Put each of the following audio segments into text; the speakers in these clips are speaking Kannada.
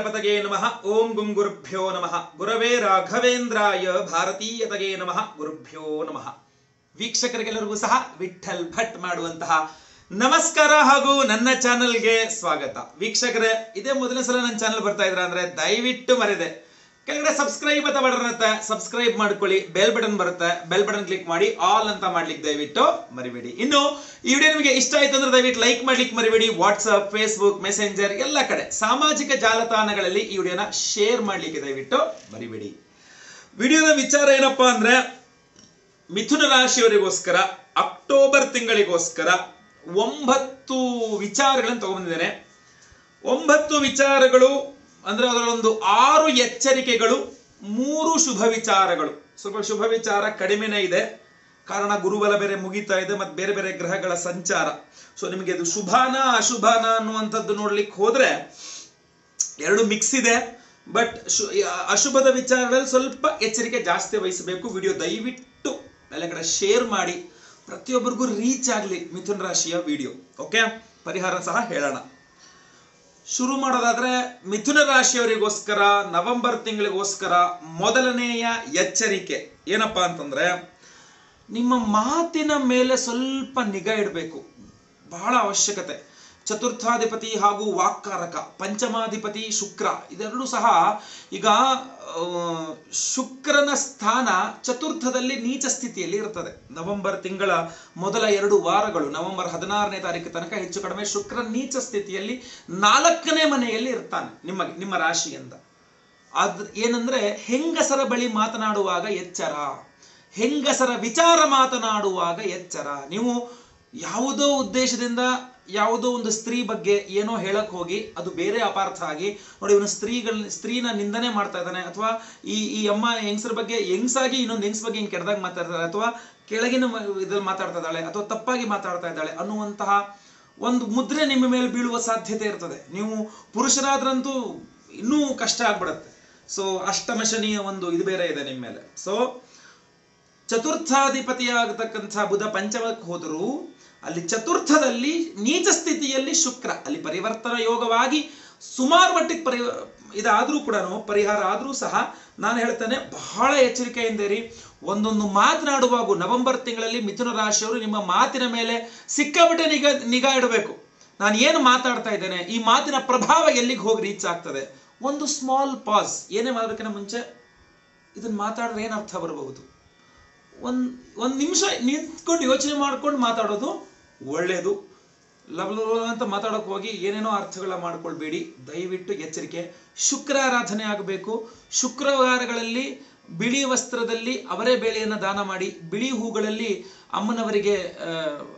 ಭಾರತೀಯತಗೆ ನಮಃ. ಓಂ ಗುಂ ಗುರುಭ್ಯೋ ನಮಃ. ಗುರವೇ ರಾಘವೇಂದ್ರಾಯ ಭಾರತೀಯತಗೆ ನಮಃ. ಗುರುಭ್ಯೋ ನಮಃ. ವೀಕ್ಷಕರಿಗೆಲ್ಲರಿಗೂ ಸಹ ವಿಠಲ್ ಭಟ್ ಮಾಡುವಂತಹ ನಮಸ್ಕಾರ ಹಾಗೂ ನನ್ನ ಚಾನೆಲ್ಗೆ ಸ್ವಾಗತ. ವೀಕ್ಷಕರೇ, ಇದೇ ಮೊದಲನೇ ಸಲ ನನ್ನ ಚಾನೆಲ್ ಬರ್ತಾ ಇದ್ರ ಅಂದ್ರೆ ದಯವಿಟ್ಟು ಮರೆದೆ. ಕೆಳಗಡೆ ಸಬ್ಸ್ಕ್ರೈಬ್ ಅಂತ ಬಟನ್ ಇರುತ್ತೆ ಸಬ್ಸ್ಕ್ರೈಬ್ ಮಾಡ್ಕೊಳ್ಳಿ. ಬೆಲ್ ಬಟನ್ ಬರುತ್ತೆ. ಬೆಲ್ ಬಟನ್ ಕ್ಲಿಕ್ ಮಾಡಿ ಆಲ್ ಅಂತ ಮಾಡ್ಲಿಕ್ಕೆ ದಯವಿಟ್ಟು ಮರಿಬೇಡಿ. ಇನ್ನು ಈ ವಿಡಿಯೋ ನಿಮಗೆ ಇಷ್ಟ ಆಯ್ತು ಅಂದ್ರೆ ದಯವಿಟ್ಟು ಲೈಕ್ ಮಾಡ್ಲಿಕ್ಕೆ ಮರಿಬೇಡಿ. ವಾಟ್ಸ್ಆಪ್ ಫೇಸ್ಬುಕ್ ಮೆಸೆಂಜರ್ ಎಲ್ಲ ಕಡೆ ಸಾಮಾಜಿಕ ಜಾಲತಾಣಗಳಲ್ಲಿ ಈ ವಿಡಿಯೋನ ಶೇರ್ ಮಾಡ್ಲಿಕ್ಕೆ ದಯವಿಟ್ಟು ಮರಿಬೇಡಿ. ವಿಡಿಯೋದ ವಿಚಾರ ಏನಪ್ಪಾ ಅಂದ್ರೆ ಮಿಥುನ ರಾಶಿಯವರಿಗೋಸ್ಕರ ಅಕ್ಟೋಬರ್ ತಿಂಗಳಿಗೋಸ್ಕರ ಒಂಬತ್ತು ವಿಚಾರಗಳನ್ನು ತಗೊಂಡಿದ್ದೇನೆ ಒಂಬತ್ತು ವಿಚಾರಗಳು ಅಂದ್ರೆ ಅದರಲ್ಲೊಂದು ಆರು ಎಚ್ಚರಿಕೆಗಳು, ಮೂರು ಶುಭ ವಿಚಾರಗಳು. ಸ್ವಲ್ಪ ಶುಭ ವಿಚಾರ ಕಡಿಮೆನೇ ಇದೆ. ಕಾರಣ ಗುರುಬಲ ಬೇರೆ ಮುಗಿತಾ ಇದೆ, ಮತ್ತೆ ಬೇರೆ ಬೇರೆ ಗ್ರಹಗಳ ಸಂಚಾರ. ಸೊ ನಿಮಗೆ ಅದು ಶುಭಾನ ಅಶುಭಾನ ಅನ್ನುವಂಥದ್ದು ನೋಡ್ಲಿಕ್ಕೆ ಹೋದ್ರೆ, ಎರಡು ಮಿಕ್ಸ್ ಇದೆ. ಬಟ್ ಅಶುಭದ ವಿಚಾರಗಳಲ್ಲಿ ಸ್ವಲ್ಪ ಎಚ್ಚರಿಕೆ ಜಾಸ್ತಿ ವಹಿಸಬೇಕು. ವಿಡಿಯೋ ದಯವಿಟ್ಟು ಎಲ್ಲ ಕಡೆ ಶೇರ್ ಮಾಡಿ. ಪ್ರತಿಯೊಬ್ಬರಿಗೂ ರೀಚ್ ಆಗಲಿ ಮಿಥುನ್ ರಾಶಿಯ ವಿಡಿಯೋ. ಓಕೆ ಪರಿಹಾರ ಸಹ ಹೇಳೋಣ. ಶುರು ಮಾಡೋದಾದ್ರೆ ಮಿಥುನ ರಾಶಿಯವರಿಗೋಸ್ಕರ, ನವೆಂಬರ್ ತಿಂಗಳಿಗೋಸ್ಕರ ಮೊದಲನೆಯ ಎಚ್ಚರಿಕೆ. ಏನಪ್ಪ ಅಂತಂದ್ರೆ, ನಿಮ್ಮ ಮಾತಿನ ಮೇಲೆ ಸ್ವಲ್ಪ ನಿಗಾ ಇಡಬೇಕು. ಬಹಳ ಅವಶ್ಯಕತೆ. ಚತುರ್ಥಾಧಿಪತಿ ಹಾಗೂ ವಾಕ್ಕಾರಕ, ಪಂಚಮಾಧಿಪತಿ ಶುಕ್ರ, ಇದೆರಡೂ ಸಹ ಈಗ ಶುಕ್ರನ ಸ್ಥಾನ ಚತುರ್ಥದಲ್ಲಿ ನೀಚ ಸ್ಥಿತಿಯಲ್ಲಿ ಇರ್ತದೆ ನವೆಂಬರ್ ತಿಂಗಳ ಮೊದಲ ಎರಡು ವಾರಗಳು, ನವೆಂಬರ್ ಹದಿನಾರನೇ ತಾರೀಕು ತನಕ ಹೆಚ್ಚು ಕಡಿಮೆ ಶುಕ್ರ ನೀಚ ಸ್ಥಿತಿಯಲ್ಲಿ ನಾಲ್ಕನೇ ಮನೆಯಲ್ಲಿ ಇರ್ತಾನೆ ನಿಮಗೆ, ನಿಮ್ಮ ರಾಶಿಯಿಂದ. ಅದ್ ಏನಂದ್ರೆ ಹೆಂಗಸರ ಬಳಿ ಮಾತನಾಡುವಾಗ ಎಚ್ಚರ, ಹೆಂಗಸರ ವಿಚಾರ ಮಾತನಾಡುವಾಗ ಎಚ್ಚರ. ನೀವು ಯಾವುದೋ ಉದ್ದೇಶದಿಂದ ಯಾವುದೋ ಒಂದು ಸ್ತ್ರೀ ಬಗ್ಗೆ ಏನೋ ಹೇಳಕ್ ಹೋಗಿ, ಅದು ಬೇರೆ ಅಪಾರ್ಥ ಆಗಿ ನೋಡಿ ಇವನು ಸ್ತ್ರೀಗಳ, ಸ್ತ್ರೀನ ನಿಂದನೆ ಮಾಡ್ತಾ ಇದ್ದಾನೆ, ಅಥವಾ ಈ ಈ ಅಮ್ಮ ಹೆಂಗಸರ ಬಗ್ಗೆ, ಹೆಂಗ್ಸಾಗಿ ಇನ್ನೊಂದು ಹೆಂಗ್ಸ್ ಬಗ್ಗೆ ಹಿಂಗೆ ಕೆಡ್ದಾಗ ಮಾತಾಡ್ತಾರೆ ಅಥವಾ ಕೆಳಗಿನ ಇದ್ರಲ್ಲಿ ಮಾತಾಡ್ತಾ ಇದ್ದಾಳೆ, ಅಥವಾ ತಪ್ಪಾಗಿ ಮಾತಾಡ್ತಾ ಇದ್ದಾಳೆ ಅನ್ನುವಂತಹ ಒಂದು ಮುದ್ರೆ ನಿಮ್ಮ ಮೇಲೆ ಬೀಳುವ ಸಾಧ್ಯತೆ ಇರ್ತದೆ. ನೀವು ಪುರುಷರಾದ್ರಂತೂ ಇನ್ನೂ ಕಷ್ಟ ಆಗ್ಬಿಡತ್ತೆ. ಸೊ ಅಷ್ಟಮ ಶನಿಯ ಒಂದು ಇದು ಬೇರೆ ಇದೆ ನಿಮ್ಮ ಮೇಲೆ. ಸೊ ಚತುರ್ಥಾಧಿಪತಿಯಾಗತಕ್ಕಂಥ ಬುಧ ಪಂಚಮಕ್ಕೆ ಹೋದರೂ ಅಲ್ಲಿ ಚತುರ್ಥದಲ್ಲಿ ನೀಚ ಸ್ಥಿತಿಯಲ್ಲಿ ಶುಕ್ರ, ಅಲ್ಲಿ ಪರಿವರ್ತನ ಯೋಗವಾಗಿ ಸುಮಾರು ಮಟ್ಟಿಗೆ ಪರಿ, ಇದಾದರೂ ಕೂಡ ಪರಿಹಾರ ಆದರೂ ಸಹ ನಾನು ಹೇಳ್ತೇನೆ, ಬಹಳ ಎಚ್ಚರಿಕೆಯಿಂದ ಇರಿ ಒಂದೊಂದು ಮಾತನಾಡುವಾಗ ನವೆಂಬರ್ ತಿಂಗಳಲ್ಲಿ ಮಿಥುನ ರಾಶಿಯವರು ನಿಮ್ಮ ಮಾತಿನ ಮೇಲೆ ಸಿಕ್ಕಾಬಿಟ್ಟೆ ನಿಗಾ ನಿಗಾ ಇಡಬೇಕು. ನಾನು ಏನು ಮಾತಾಡ್ತಾ ಇದ್ದೇನೆ, ಈ ಮಾತಿನ ಪ್ರಭಾವ ಎಲ್ಲಿಗೆ ಹೋಗಿ ರೀಚ್ ಆಗ್ತದೆ? ಒಂದು ಸ್ಮಾಲ್ ಪಾಸ್ ಏನೇ ಮಾಡೋದಕ್ಕಿಂತ ಮುಂಚೆ ಇದನ್ನ ಮಾತಾಡಿದ್ರೆ ಏನು ಅರ್ಥ ಬರಬಹುದು? ಒಂದು ಒಂದು ನಿಮಿಷ ನಿಂತ್ಕೊಂಡು ಯೋಚನೆ ಮಾಡ್ಕೊಂಡು ಮಾತಾಡೋದು ಒಳ್ಳೆಯದು ಲವ್ ಅಂತ ಮಾತಾಡೋಕೆ ಹೋಗಿ ಏನೇನೋ ಅರ್ಥಗಳ ಮಾಡ್ಕೊಳ್ಬೇಡಿ. ದಯವಿಟ್ಟು ಎಚ್ಚರಿಕೆ. ಶುಕ್ರ ಆರಾಧನೆ ಆಗಬೇಕು. ಶುಕ್ರವಾರಗಳಲ್ಲಿ ಬಿಳಿ ವಸ್ತ್ರದಲ್ಲಿ ಅವರೇ ಬೇಳೆಯನ್ನು ದಾನ ಮಾಡಿ, ಬಿಳಿ ಹೂಗಳಲ್ಲಿ ಅಮ್ಮನವರಿಗೆ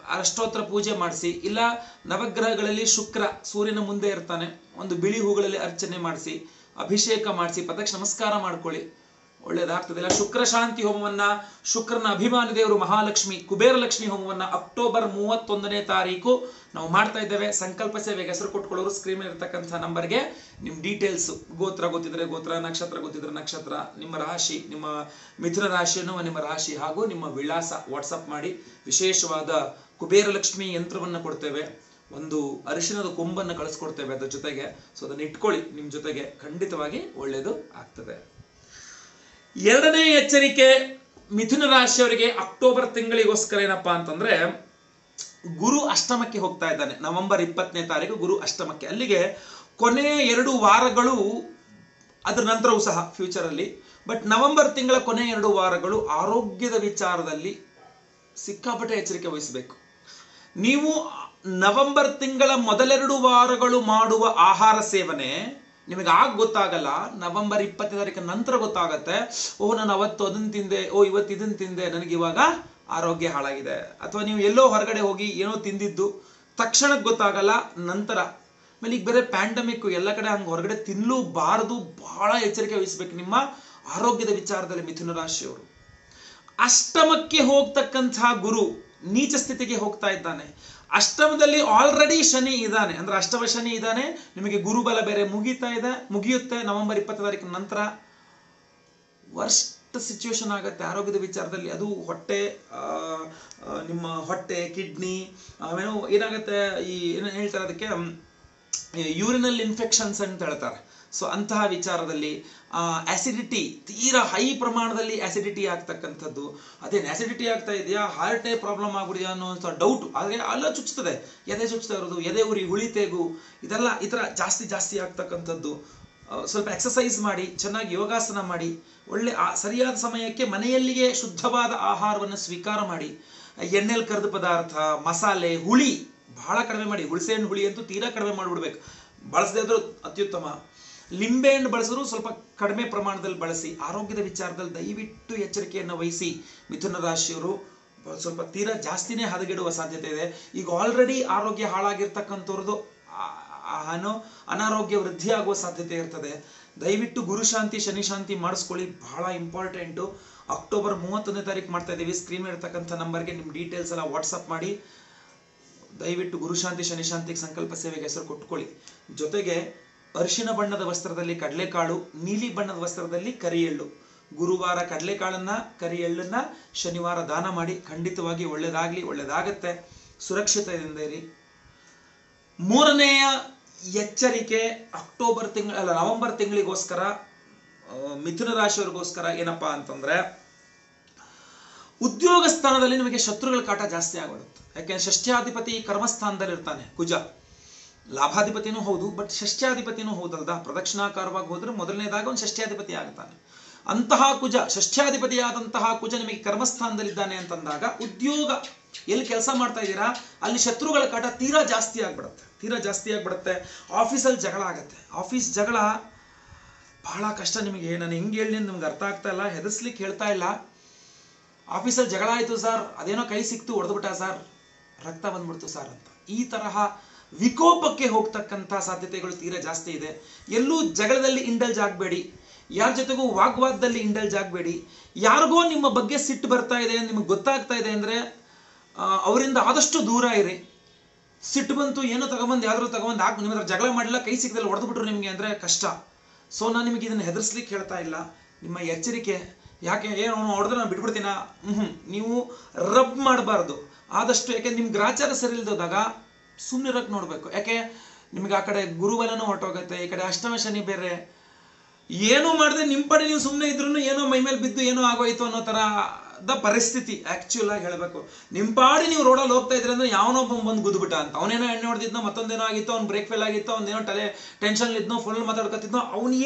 ಅಷ್ಟೋತ್ರ ಪೂಜೆ ಮಾಡಿಸಿ, ಇಲ್ಲ ನವಗ್ರಹಗಳಲ್ಲಿ ಶುಕ್ರ ಸೂರ್ಯನ ಮುಂದೆ ಇರ್ತಾನೆ, ಒಂದು ಬಿಳಿ ಹೂಗಳಲ್ಲಿ ಅರ್ಚನೆ ಮಾಡಿಸಿ, ಅಭಿಷೇಕ ಮಾಡಿಸಿ ಪದಕ್ಕೆ ನಮಸ್ಕಾರ ಮಾಡ್ಕೊಳ್ಳಿ. ಒಳ್ಳೇದಾಗ್ತದೆ ಇಲ್ಲ ಶುಕ್ರ ಶಾಂತಿ ಹೋಮವನ್ನ, ಶುಕ್ರನ ಅಭಿಮಾನಿ ದೇವರು ಮಹಾಲಕ್ಷ್ಮಿ ಕುಬೇರ ಲಕ್ಷ್ಮಿ ಹೋಮವನ್ನ ಅಕ್ಟೋಬರ್ ಮೂವತ್ತೊಂದನೇ ತಾರೀಕು ನಾವು ಮಾಡ್ತಾ ಇದ್ದೇವೆ. ಸಂಕಲ್ಪ ಸೇವೆಗೆ ಹೆಸರು ಕೊಟ್ಕೊಳ್ಳೋರು ಸ್ಕ್ರೀನ್ ಇರ್ತಕ್ಕಂಥ ನಂಬರ್ಗೆ ನಿಮ್ಮ ಡೀಟೇಲ್ಸ್ ಗೋತ್ರ ಗೊತ್ತಿದ್ರೆ ಗೋತ್ರ, ನಕ್ಷತ್ರ ಗೊತ್ತಿದ್ರೆ ನಕ್ಷತ್ರ, ನಿಮ್ಮ ರಾಶಿ, ನಿಮ್ಮ ಮಿಥುನ ರಾಶಿಯನ್ನು ನಿಮ್ಮ ರಾಶಿ ಹಾಗೂ ನಿಮ್ಮ ವಿಳಾಸ ವಾಟ್ಸಪ್ ಮಾಡಿ. ವಿಶೇಷವಾದ ಕುಬೇರ ಲಕ್ಷ್ಮಿ ಯಂತ್ರವನ್ನು ಕೊಡ್ತೇವೆ. ಒಂದು ಅರಿಶಿನದ ಕೊಂಬನ್ನು ಕಳಿಸ್ಕೊಡ್ತೇವೆ ಅದರ ಜೊತೆಗೆ. ಸೊ ಅದನ್ನು ಇಟ್ಕೊಳ್ಳಿ. ನಿಮ್ಮ ಜೊತೆಗೆ ಖಂಡಿತವಾಗಿ ಒಳ್ಳೆಯದು ಆಗ್ತದೆ. ಎರಡನೇ ಎಚ್ಚರಿಕೆ ಮಿಥುನ ರಾಶಿಯವರಿಗೆ ಅಕ್ಟೋಬರ್ ತಿಂಗಳಿಗೋಸ್ಕರ ಏನಪ್ಪ ಅಂತಂದ್ರೆ, ಗುರು ಅಷ್ಟಮಕ್ಕೆ ಹೋಗ್ತಾ ಇದ್ದಾನೆ. ನವೆಂಬರ್ ಇಪ್ಪತ್ತನೇ ತಾರೀಕು ಗುರು ಅಷ್ಟಮಕ್ಕೆ. ಅಲ್ಲಿಗೆ ಕೊನೆಯ ಎರಡು ವಾರಗಳು, ಅದರ ನಂತರವೂ ಸಹ ಫ್ಯೂಚರಲ್ಲಿ ಬಟ್ ನವೆಂಬರ್ ತಿಂಗಳ ಕೊನೆಯ ಎರಡು ವಾರಗಳು ಆರೋಗ್ಯದ ವಿಚಾರದಲ್ಲಿ ಸಿಕ್ಕಾಪಟ್ಟೆ ಎಚ್ಚರಿಕೆ ವಹಿಸಬೇಕು. ನೀವು ನವೆಂಬರ್ ತಿಂಗಳ ಮೊದಲೆರಡು ವಾರಗಳು ಮಾಡುವ ಆಹಾರ ಸೇವನೆ ನಿಮಗೆ ಆಗ ಗೊತ್ತಾಗಲ್ಲ, ನವೆಂಬರ್ ಇಪ್ಪತ್ತನೇ ತಾರೀಕು ನಂತರ ಗೊತ್ತಾಗತ್ತೆ. ಓಹ್, ನಾನು ಅವತ್ತು ಅದನ್ನ ತಿಂದೆ ಓ ಇವತ್ತು ಇದನ್ನ ತಿಂದೆ, ನನಗೆ ಇವಾಗ ಆರೋಗ್ಯ ಹಾಳಾಗಿದೆ. ಅಥವಾ ನೀವು ಎಲ್ಲೋ ಹೊರಗಡೆ ಹೋಗಿ ಏನೋ ತಿಂದಿದ್ದು ತಕ್ಷಣಕ್ಕೆ ಗೊತ್ತಾಗಲ್ಲ, ನಂತರ. ಆಮೇಲೆ ಈಗ ಬೇರೆ ಪ್ಯಾಂಡಮಿಕ್ ಎಲ್ಲ ಕಡೆ ಹಂಗೆ ಹೊರಗಡೆ ತಿನ್ನಲೂಬಾರದು ಬಹಳ ಎಚ್ಚರಿಕೆ ವಹಿಸ್ಬೇಕು ನಿಮ್ಮ ಆರೋಗ್ಯದ ವಿಚಾರದಲ್ಲಿ ಮಿಥುನ ರಾಶಿಯವರು. ಅಷ್ಟಮಕ್ಕೆ ಹೋಗ್ತಕ್ಕಂತಹ ಗುರು ನೀಚ ಸ್ಥಿತಿಗೆ ಹೋಗ್ತಾ ಇದ್ದಾನೆ. ಅಷ್ಟಮದಲ್ಲಿ ಆಲ್ರೆಡಿ ಶನಿ ಇದ್ದಾನೆ. ಅಂದ್ರೆ ಅಷ್ಟಮ ಶನಿ ಇದ್ದಾನೆ. ನಿಮಗೆ ಗುರುಬಲ ಬೇರೆ ಮುಗೀತಾ ಇದೆ. ಮುಗಿಯುತ್ತೆ ನವೆಂಬರ್ ಇಪ್ಪತ್ತು ತಾರೀಕಿನ ನಂತರ. ವರ್ಸ್ಟ್ ಸಿಚುವೇಶನ್ ಆಗುತ್ತೆ ಆರೋಗ್ಯದ ವಿಚಾರದಲ್ಲಿ. ಅದು ಹೊಟ್ಟೆ ನಿಮ್ಮ ಹೊಟ್ಟೆ ಕಿಡ್ನಿ ಏನೋ ಏನಾಗುತ್ತೆ ಈ, ಏನು ಹೇಳ್ತಾರೆ ಅದಕ್ಕೆ ಯೂರಿನಲ್ ಇನ್ಫೆಕ್ಷನ್ಸ್ ಅಂತ ಹೇಳ್ತಾರೆ. ಸೊ ಅಂತಹ ವಿಚಾರದಲ್ಲಿ ಆಸಿಡಿಟಿ ತೀರಾ ಹೈ ಪ್ರಮಾಣದಲ್ಲಿ ಆಸಿಡಿಟಿ ಆಗ್ತಕ್ಕಂಥದ್ದು. ಅದೇನು ಆಸಿಡಿಟಿ ಆಗ್ತಾ ಇದೆಯಾ? ಹಾರ್ಟೇ ಪ್ರಾಬ್ಲಮ್ ಆಗ್ಬಿಡಿದೆಯಾ ಅನ್ನೋ ಡೌಟ್ ಆದರೆ ಅಲ್ಲ ಚುಚ್ಚುತ್ತದೆ ಎದೆ ಚುಚ್ತಾ ಇರೋದು, ಎದೆ ಉರಿ ಹುಳಿತೇಗು ಇದೆಲ್ಲ ಈ ಥರ ಜಾಸ್ತಿ ಜಾಸ್ತಿ ಆಗ್ತಕ್ಕಂಥದ್ದು. ಸ್ವಲ್ಪ ಎಕ್ಸಸೈಸ್ ಮಾಡಿ, ಚೆನ್ನಾಗಿ ಯೋಗಾಸನ ಮಾಡಿ, ಒಳ್ಳೆ, ಆ, ಸರಿಯಾದ ಸಮಯಕ್ಕೆ ಮನೆಯಲ್ಲಿಯೇ ಶುದ್ಧವಾದ ಆಹಾರವನ್ನು ಸ್ವೀಕಾರ ಮಾಡಿ, ಎಣ್ಣೆಲ್ ಕರೆದ ಪದಾರ್ಥ, ಮಸಾಲೆ, ಹುಳಿ ಬಹಳ ಕಡಿಮೆ ಮಾಡಿ. ಹುಣಸೆ ಹಣ್ಣು ಹುಳಿ ಅಂತೂ ತೀರಾ ಕಡಿಮೆ ಮಾಡಿಬಿಡ್ಬೇಕು. ಬಳಸದೇ ಇದ್ರೂ ಅತ್ಯುತ್ತಮ. ಲಿಂಬೆ ಹಣ್ಣು ಬಳಸಿದ್ರು ಸ್ವಲ್ಪ ಕಡಿಮೆ ಪ್ರಮಾಣದಲ್ಲಿ ಬಳಸಿ, ಆರೋಗ್ಯದ ವಿಚಾರದಲ್ಲಿ ದಯವಿಟ್ಟು ಎಚ್ಚರಿಕೆಯನ್ನು ವಹಿಸಿ. ಮಿಥುನ ರಾಶಿಯವರು ಸ್ವಲ್ಪ ತೀರಾ ಜಾಸ್ತಿನೇ ಹದಗೆಡುವ ಸಾಧ್ಯತೆ ಇದೆ. ಈಗ ಆಲ್ರೆಡಿ ಆರೋಗ್ಯ ಹಾಳಾಗಿರ್ತಕ್ಕಂಥವ್ರದ್ದು ಅನು ಅನಾರೋಗ್ಯ ವೃದ್ಧಿಯಾಗುವ ಸಾಧ್ಯತೆ ಇರ್ತದೆ. ದಯವಿಟ್ಟು ಗುರುಶಾಂತಿ ಶನಿಶಾಂತಿ ಮಾಡಿಸ್ಕೊಳ್ಳಿ. ಬಹಳ ಇಂಪಾರ್ಟೆಂಟು ಅಕ್ಟೋಬರ್ ಮೂವತ್ತೊಂದನೇ ತಾರೀಕು ಮಾಡ್ತಾ ಇದ್ದೀವಿ ಸ್ಕ್ರೀನ್ ಇರ್ತಕ್ಕಂಥ ನಂಬರ್ಗೆ ನಿಮ್ಮ ಡೀಟೇಲ್ಸ್ ಎಲ್ಲ ವಾಟ್ಸಪ್ ಮಾಡಿ. ದಯವಿಟ್ಟು ಗುರುಶಾಂತಿ ಶನಿಶಾಂತಿಗೆ ಸಂಕಲ್ಪ ಸೇವೆಗೆ ಹೆಸರು ಕೊಟ್ಕೊಳ್ಳಿ ಜೊತೆಗೆ ಅರಿಶಿನ ಬಣ್ಣದ ವಸ್ತ್ರದಲ್ಲಿ ಕಡಲೆಕಾಳು, ನೀಲಿ ಬಣ್ಣದ ವಸ್ತ್ರದಲ್ಲಿ ಕರಿ ಎಳ್ಳು ಗುರುವಾರ ಕಡಲೆಕಾಳನ್ನ ಕರಿ ಎಳ್ಳನ್ನ ಶನಿವಾರ ದಾನ ಮಾಡಿ ಖಂಡಿತವಾಗಿ ಒಳ್ಳೇದಾಗ್ಲಿ, ಒಳ್ಳೇದಾಗತ್ತೆ. ಸುರಕ್ಷಿತದಿಂದ ಇರಿ. ಮೂರನೆಯ ಎಚ್ಚರಿಕೆ ಅಕ್ಟೋಬರ್ ತಿಂಗಳ, ಅಲ್ಲ, ನವೆಂಬರ್ ತಿಂಗಳಿಗೋಸ್ಕರ ಮಿಥುನ ರಾಶಿಯವರಿಗೋಸ್ಕರ ಏನಪ್ಪಾ ಅಂತಂದ್ರೆ, ಉದ್ಯೋಗ ಸ್ಥಾನದಲ್ಲಿ ನಿಮಗೆ ಶತ್ರುಗಳ ಕಾಟ ಜಾಸ್ತಿ ಆಗಿಬಿಡುತ್ತೆ ಯಾಕೆಂದ್ರೆ ಷಷ್ಠ್ಯಾಧಿಪತಿ ಕರ್ಮಸ್ಥಾನದಲ್ಲಿ ಇರ್ತಾನೆ ಕುಜ. ಲಾಭಾಧಿಪತಿನೂ ಹೌದು ಬಟ್ ಷಷ್ಠ್ಯಾಧಿಪತಿನೂ ಹೌದಲ್ದ? ಪ್ರದಕ್ಷಿಣಾಕಾರವಾಗಿ ಹೋದ್ರೆ ಮೊದಲನೇದಾಗ ಒಂದು ಷಷ್ಠ್ಯಾಧಿಪತಿ ಆಗ್ತಾನೆ. ಅಂತಹ ಕುಜ ಷಷ್ಠ್ಯಾಧಿಪತಿಯಾದಂತಹ ಕುಜ ನಿಮಗೆ ಕರ್ಮಸ್ಥಾನದಲ್ಲಿದ್ದಾನೆ ಅಂತಂದಾಗ ಉದ್ಯೋಗ. ಎಲ್ಲಿ ಕೆಲಸ ಮಾಡ್ತಾ ಇದ್ದೀರಾ? ಅಲ್ಲಿ ಶತ್ರುಗಳ ಕಾಟ ತೀರಾ ಜಾಸ್ತಿ ಆಗ್ಬಿಡುತ್ತೆ. ತೀರಾ ಜಾಸ್ತಿ ಆಗ್ಬಿಡುತ್ತೆ. ಆಫೀಸಲ್ಲಿ ಜಗಳ ಆಗುತ್ತೆ. ಆಫೀಸ್ ಜಗಳ ಬಹಳ ಕಷ್ಟ ನಿಮಗೆ. ನಾನು ಹೆಂಗೆ ಹೇಳಿ ನಿಮ್ಗೆ ಅರ್ಥ ಆಗ್ತಾ ಇಲ್ಲ, ಹೆದರ್ಸ್ಲಿಕ್ಕೆ ಹೇಳ್ತಾ ಇಲ್ಲ. ಆಫೀಸಲ್ಲಿ ಜಗಳ ಆಯಿತು ಸರ್. ಅದೇನೋ ಕೈ ಸಿಕ್ತು ಹೊಡೆದ್ಬಿಟ್ಟ ಸರ್. ರಕ್ತ ಬಂದ್ಬಿಡ್ತು ಸರ್ ಅಂತ. ಈ ತರಹ ವಿಕೋಪಕ್ಕೆ ಹೋಗ್ತಕ್ಕಂಥ ಸಾಧ್ಯತೆಗಳು ತೀರಾ ಜಾಸ್ತಿ ಇದೆ. ಎಲ್ಲೂ ಜಗಳದಲ್ಲಿ ಇಂಡಲ್ಜ್ ಆಗಬೇಡಿ. ಯಾರ ಜೊತೆಗೂ ವಾಗ್ವಾದದಲ್ಲಿ ಇಂಡಲ್ಜ್ ಆಗಬೇಡಿ. ಯಾರಿಗೋ ನಿಮ್ಮ ಬಗ್ಗೆ ಸಿಟ್ಟು ಬರ್ತಾ ಇದೆ ನಿಮಗೆ ಗೊತ್ತಾಗ್ತಾ ಇದೆ ಅಂದರೆ ಅವರಿಂದ ಆದಷ್ಟು ದೂರ ಇರಿ. ಸಿಟ್ಟು ಬಂತು, ಏನೋ ತಗೊಂಬಂದು, ಯಾವ್ದಾದ್ರು ತಗೊಂಬಂದು ಹಾಕಿ, ನಿಮ್ಮ ಹತ್ರ ಜಗಳ ಮಾಡಿಲ್ಲ, ಕೈ ಸಿಕ್ಕದಲ್ಲಿ ಹೊಡೆದ್ಬಿಟ್ರು ನಿಮಗೆ ಅಂದರೆ ಕಷ್ಟ. ಸೊ ನಾನು ನಿಮಗೆ ಇದನ್ನು ಹೆದರ್ಸ್ಲಿಕ್ಕೆ ಹೇಳ್ತಾ ಇಲ್ಲ. ನಿಮ್ಮ ಎಚ್ಚರಿಕೆ, ಯಾಕೆ ಏನು ಅವನು ಹೊಡೆದ್ರೆ ನಾನು ಬಿಟ್ಬಿಡ್ತೀನ? ಹ್ಞೂ ನೀವು ರಬ್ ಮಾಡಬಾರ್ದು. ಆದಷ್ಟು, ಯಾಕೆ, ನಿಮ್ಗೆ ಗ್ರಾಚಾರ ಸರಿ ಇಲ್ದೋದಾಗ ಸುಮ್ಮನಿರಕ್ಕೆ ನೋಡಬೇಕು. ಯಾಕೆ? ನಿಮ್ಗೆ ಆ ಕಡೆ ಗುರುಬಲನೂ ಹೊರಟೋಗುತ್ತೆ, ಈ ಕಡೆ ಅಷ್ಟಮ ಶನಿ ಬೇರೆ. ಏನೂ ಮಾಡಿದ್ರೆ ನಿಮ್ಮ ಪಡೆ ನೀವು ಸುಮ್ಮನೆ ಇದ್ರೂ ಏನೋ ಮೈ ಮೇಲೆ ಬಿದ್ದು ಏನೋ ಆಗೋಯ್ತು ಅನ್ನೋ ತರ ದ ಪರಿಸ್ಥಿತಿ ಆ್ಯಕ್ಚುಲಾಗಿ ಹೇಳಬೇಕು. ನಿಮ್ ಪಾಡಿ ನೀವು ರೋಡಲ್ಲಿ ಹೋಗ್ತಾ ಇದ್ರೆ ಅಂದ್ರೆ ಯಾವನೊಬ್ಬ ಬಂದು ಗುದ್ಬಿಟ್ಟ ಅಂತ. ಅವನೇನೋ ಎಣ್ಣೆ ಹೊಡೆದಿದ್ನೋ ಮತ್ತೊಂದೇನೋ ಆಗಿತ್ತು, ಅವ್ನು ಬ್ರೇಕ್ ಫೇಲ್ ಆಗಿತ್ತು ಅವ್ನೇನೋ ತಲೆ ಟೆನ್ಷನ್ ಇದ್ನೋ ಫುಲ್ ಮಾತಾಡ್ಕೊತಿದ್ನೋ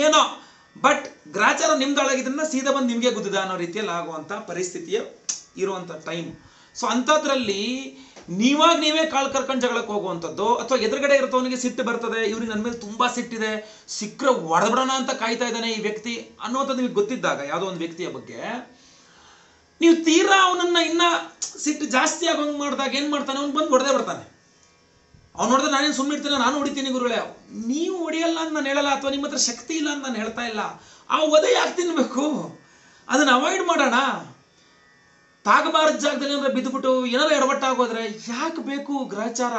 ಏನೋ. ಬಟ್ ಗ್ರಾಚಾರ ನಿಮ್ದಾಳಾಗಿದ್ರಿಂದ ಸೀದಾ ಬಂದು ನಿಮಗೆ ಗುದ್ದಿದ ಅನ್ನೋ ರೀತಿಯಲ್ಲಿ ಆಗುವಂಥ ಪರಿಸ್ಥಿತಿಯ ಇರುವಂಥ ಟೈಮ್ ಸೊ ಅಂಥದ್ರಲ್ಲಿ ನೀವಾಗ ನೀವೇ ಕಾಲ್ ಕರ್ಕೊಂಡು ಜಗಳಕ್ಕೆ ಹೋಗುವಂಥದ್ದು? ಅಥವಾ ಎದುರುಗಡೆ ಇರ್ತವನಿಗೆ ಸಿಟ್ಟು ಬರ್ತದೆ ಇವ್ರಿಗೆ ನನ್ನ ಮೇಲೆ ತುಂಬಾ ಸಿಟ್ಟಿದೆ, ಸಿಕ್ಕರೆ ಒಡೆದ್ಬಿಡೋಣ ಅಂತ ಕಾಯ್ತಾ ಇದ್ದಾನೆ ಈ ವ್ಯಕ್ತಿ ಅನ್ನೋದು ನಿಮಗೆ ಗೊತ್ತಿದ್ದಾಗ, ಯಾವುದೋ ಒಂದು ವ್ಯಕ್ತಿಯ ಬಗ್ಗೆ, ನೀವು ತೀರಾ ಅವನನ್ನ ಇನ್ನ ಸಿಟ್ಟು ಜಾಸ್ತಿ ಆಗೋಂಗ್ ಮಾಡಿದಾಗ ಏನ್ ಮಾಡ್ತಾನೆ? ಅವ್ನು ಬಂದು ಹೊಡೆದೇ ಬರ್ತಾನೆ ಅವ್ನು ನೋಡಿದ್ರೆ ನಾನೇನು ಸುಮ್ಮನೆ ಇರ್ತೀನಿ ನಾನು ಹೊಡಿತೀನಿ ಗುರುಗಳೇ. ನೀವು ಹೊಡಿಯಲ್ಲ ಅಂತ ನಾನು ಹೇಳಲ್ಲ, ಅಥವಾ ನಿಮ್ಮ ಹತ್ರ ಶಕ್ತಿ ಇಲ್ಲ ಅಂತ ನಾನು ಹೇಳ್ತಾ ಇಲ್ಲ. ಆ ಒದೆ ಯಾಕೆ ತಿನ್ಬೇಕು? ಅದನ್ನ ಅವಾಯ್ಡ್ ಮಾಡೋಣ. ತಾಗಬಾರದ ಜಾಗದಲ್ಲಿ ಏನಾರ ಬಿದ್ದುಬಿಟ್ಟು ಏನಾರ ಎಡವಟ್ಟಾಗೋದ್ರೆ ಯಾಕೆ ಬೇಕು ಗ್ರಹಚಾರ?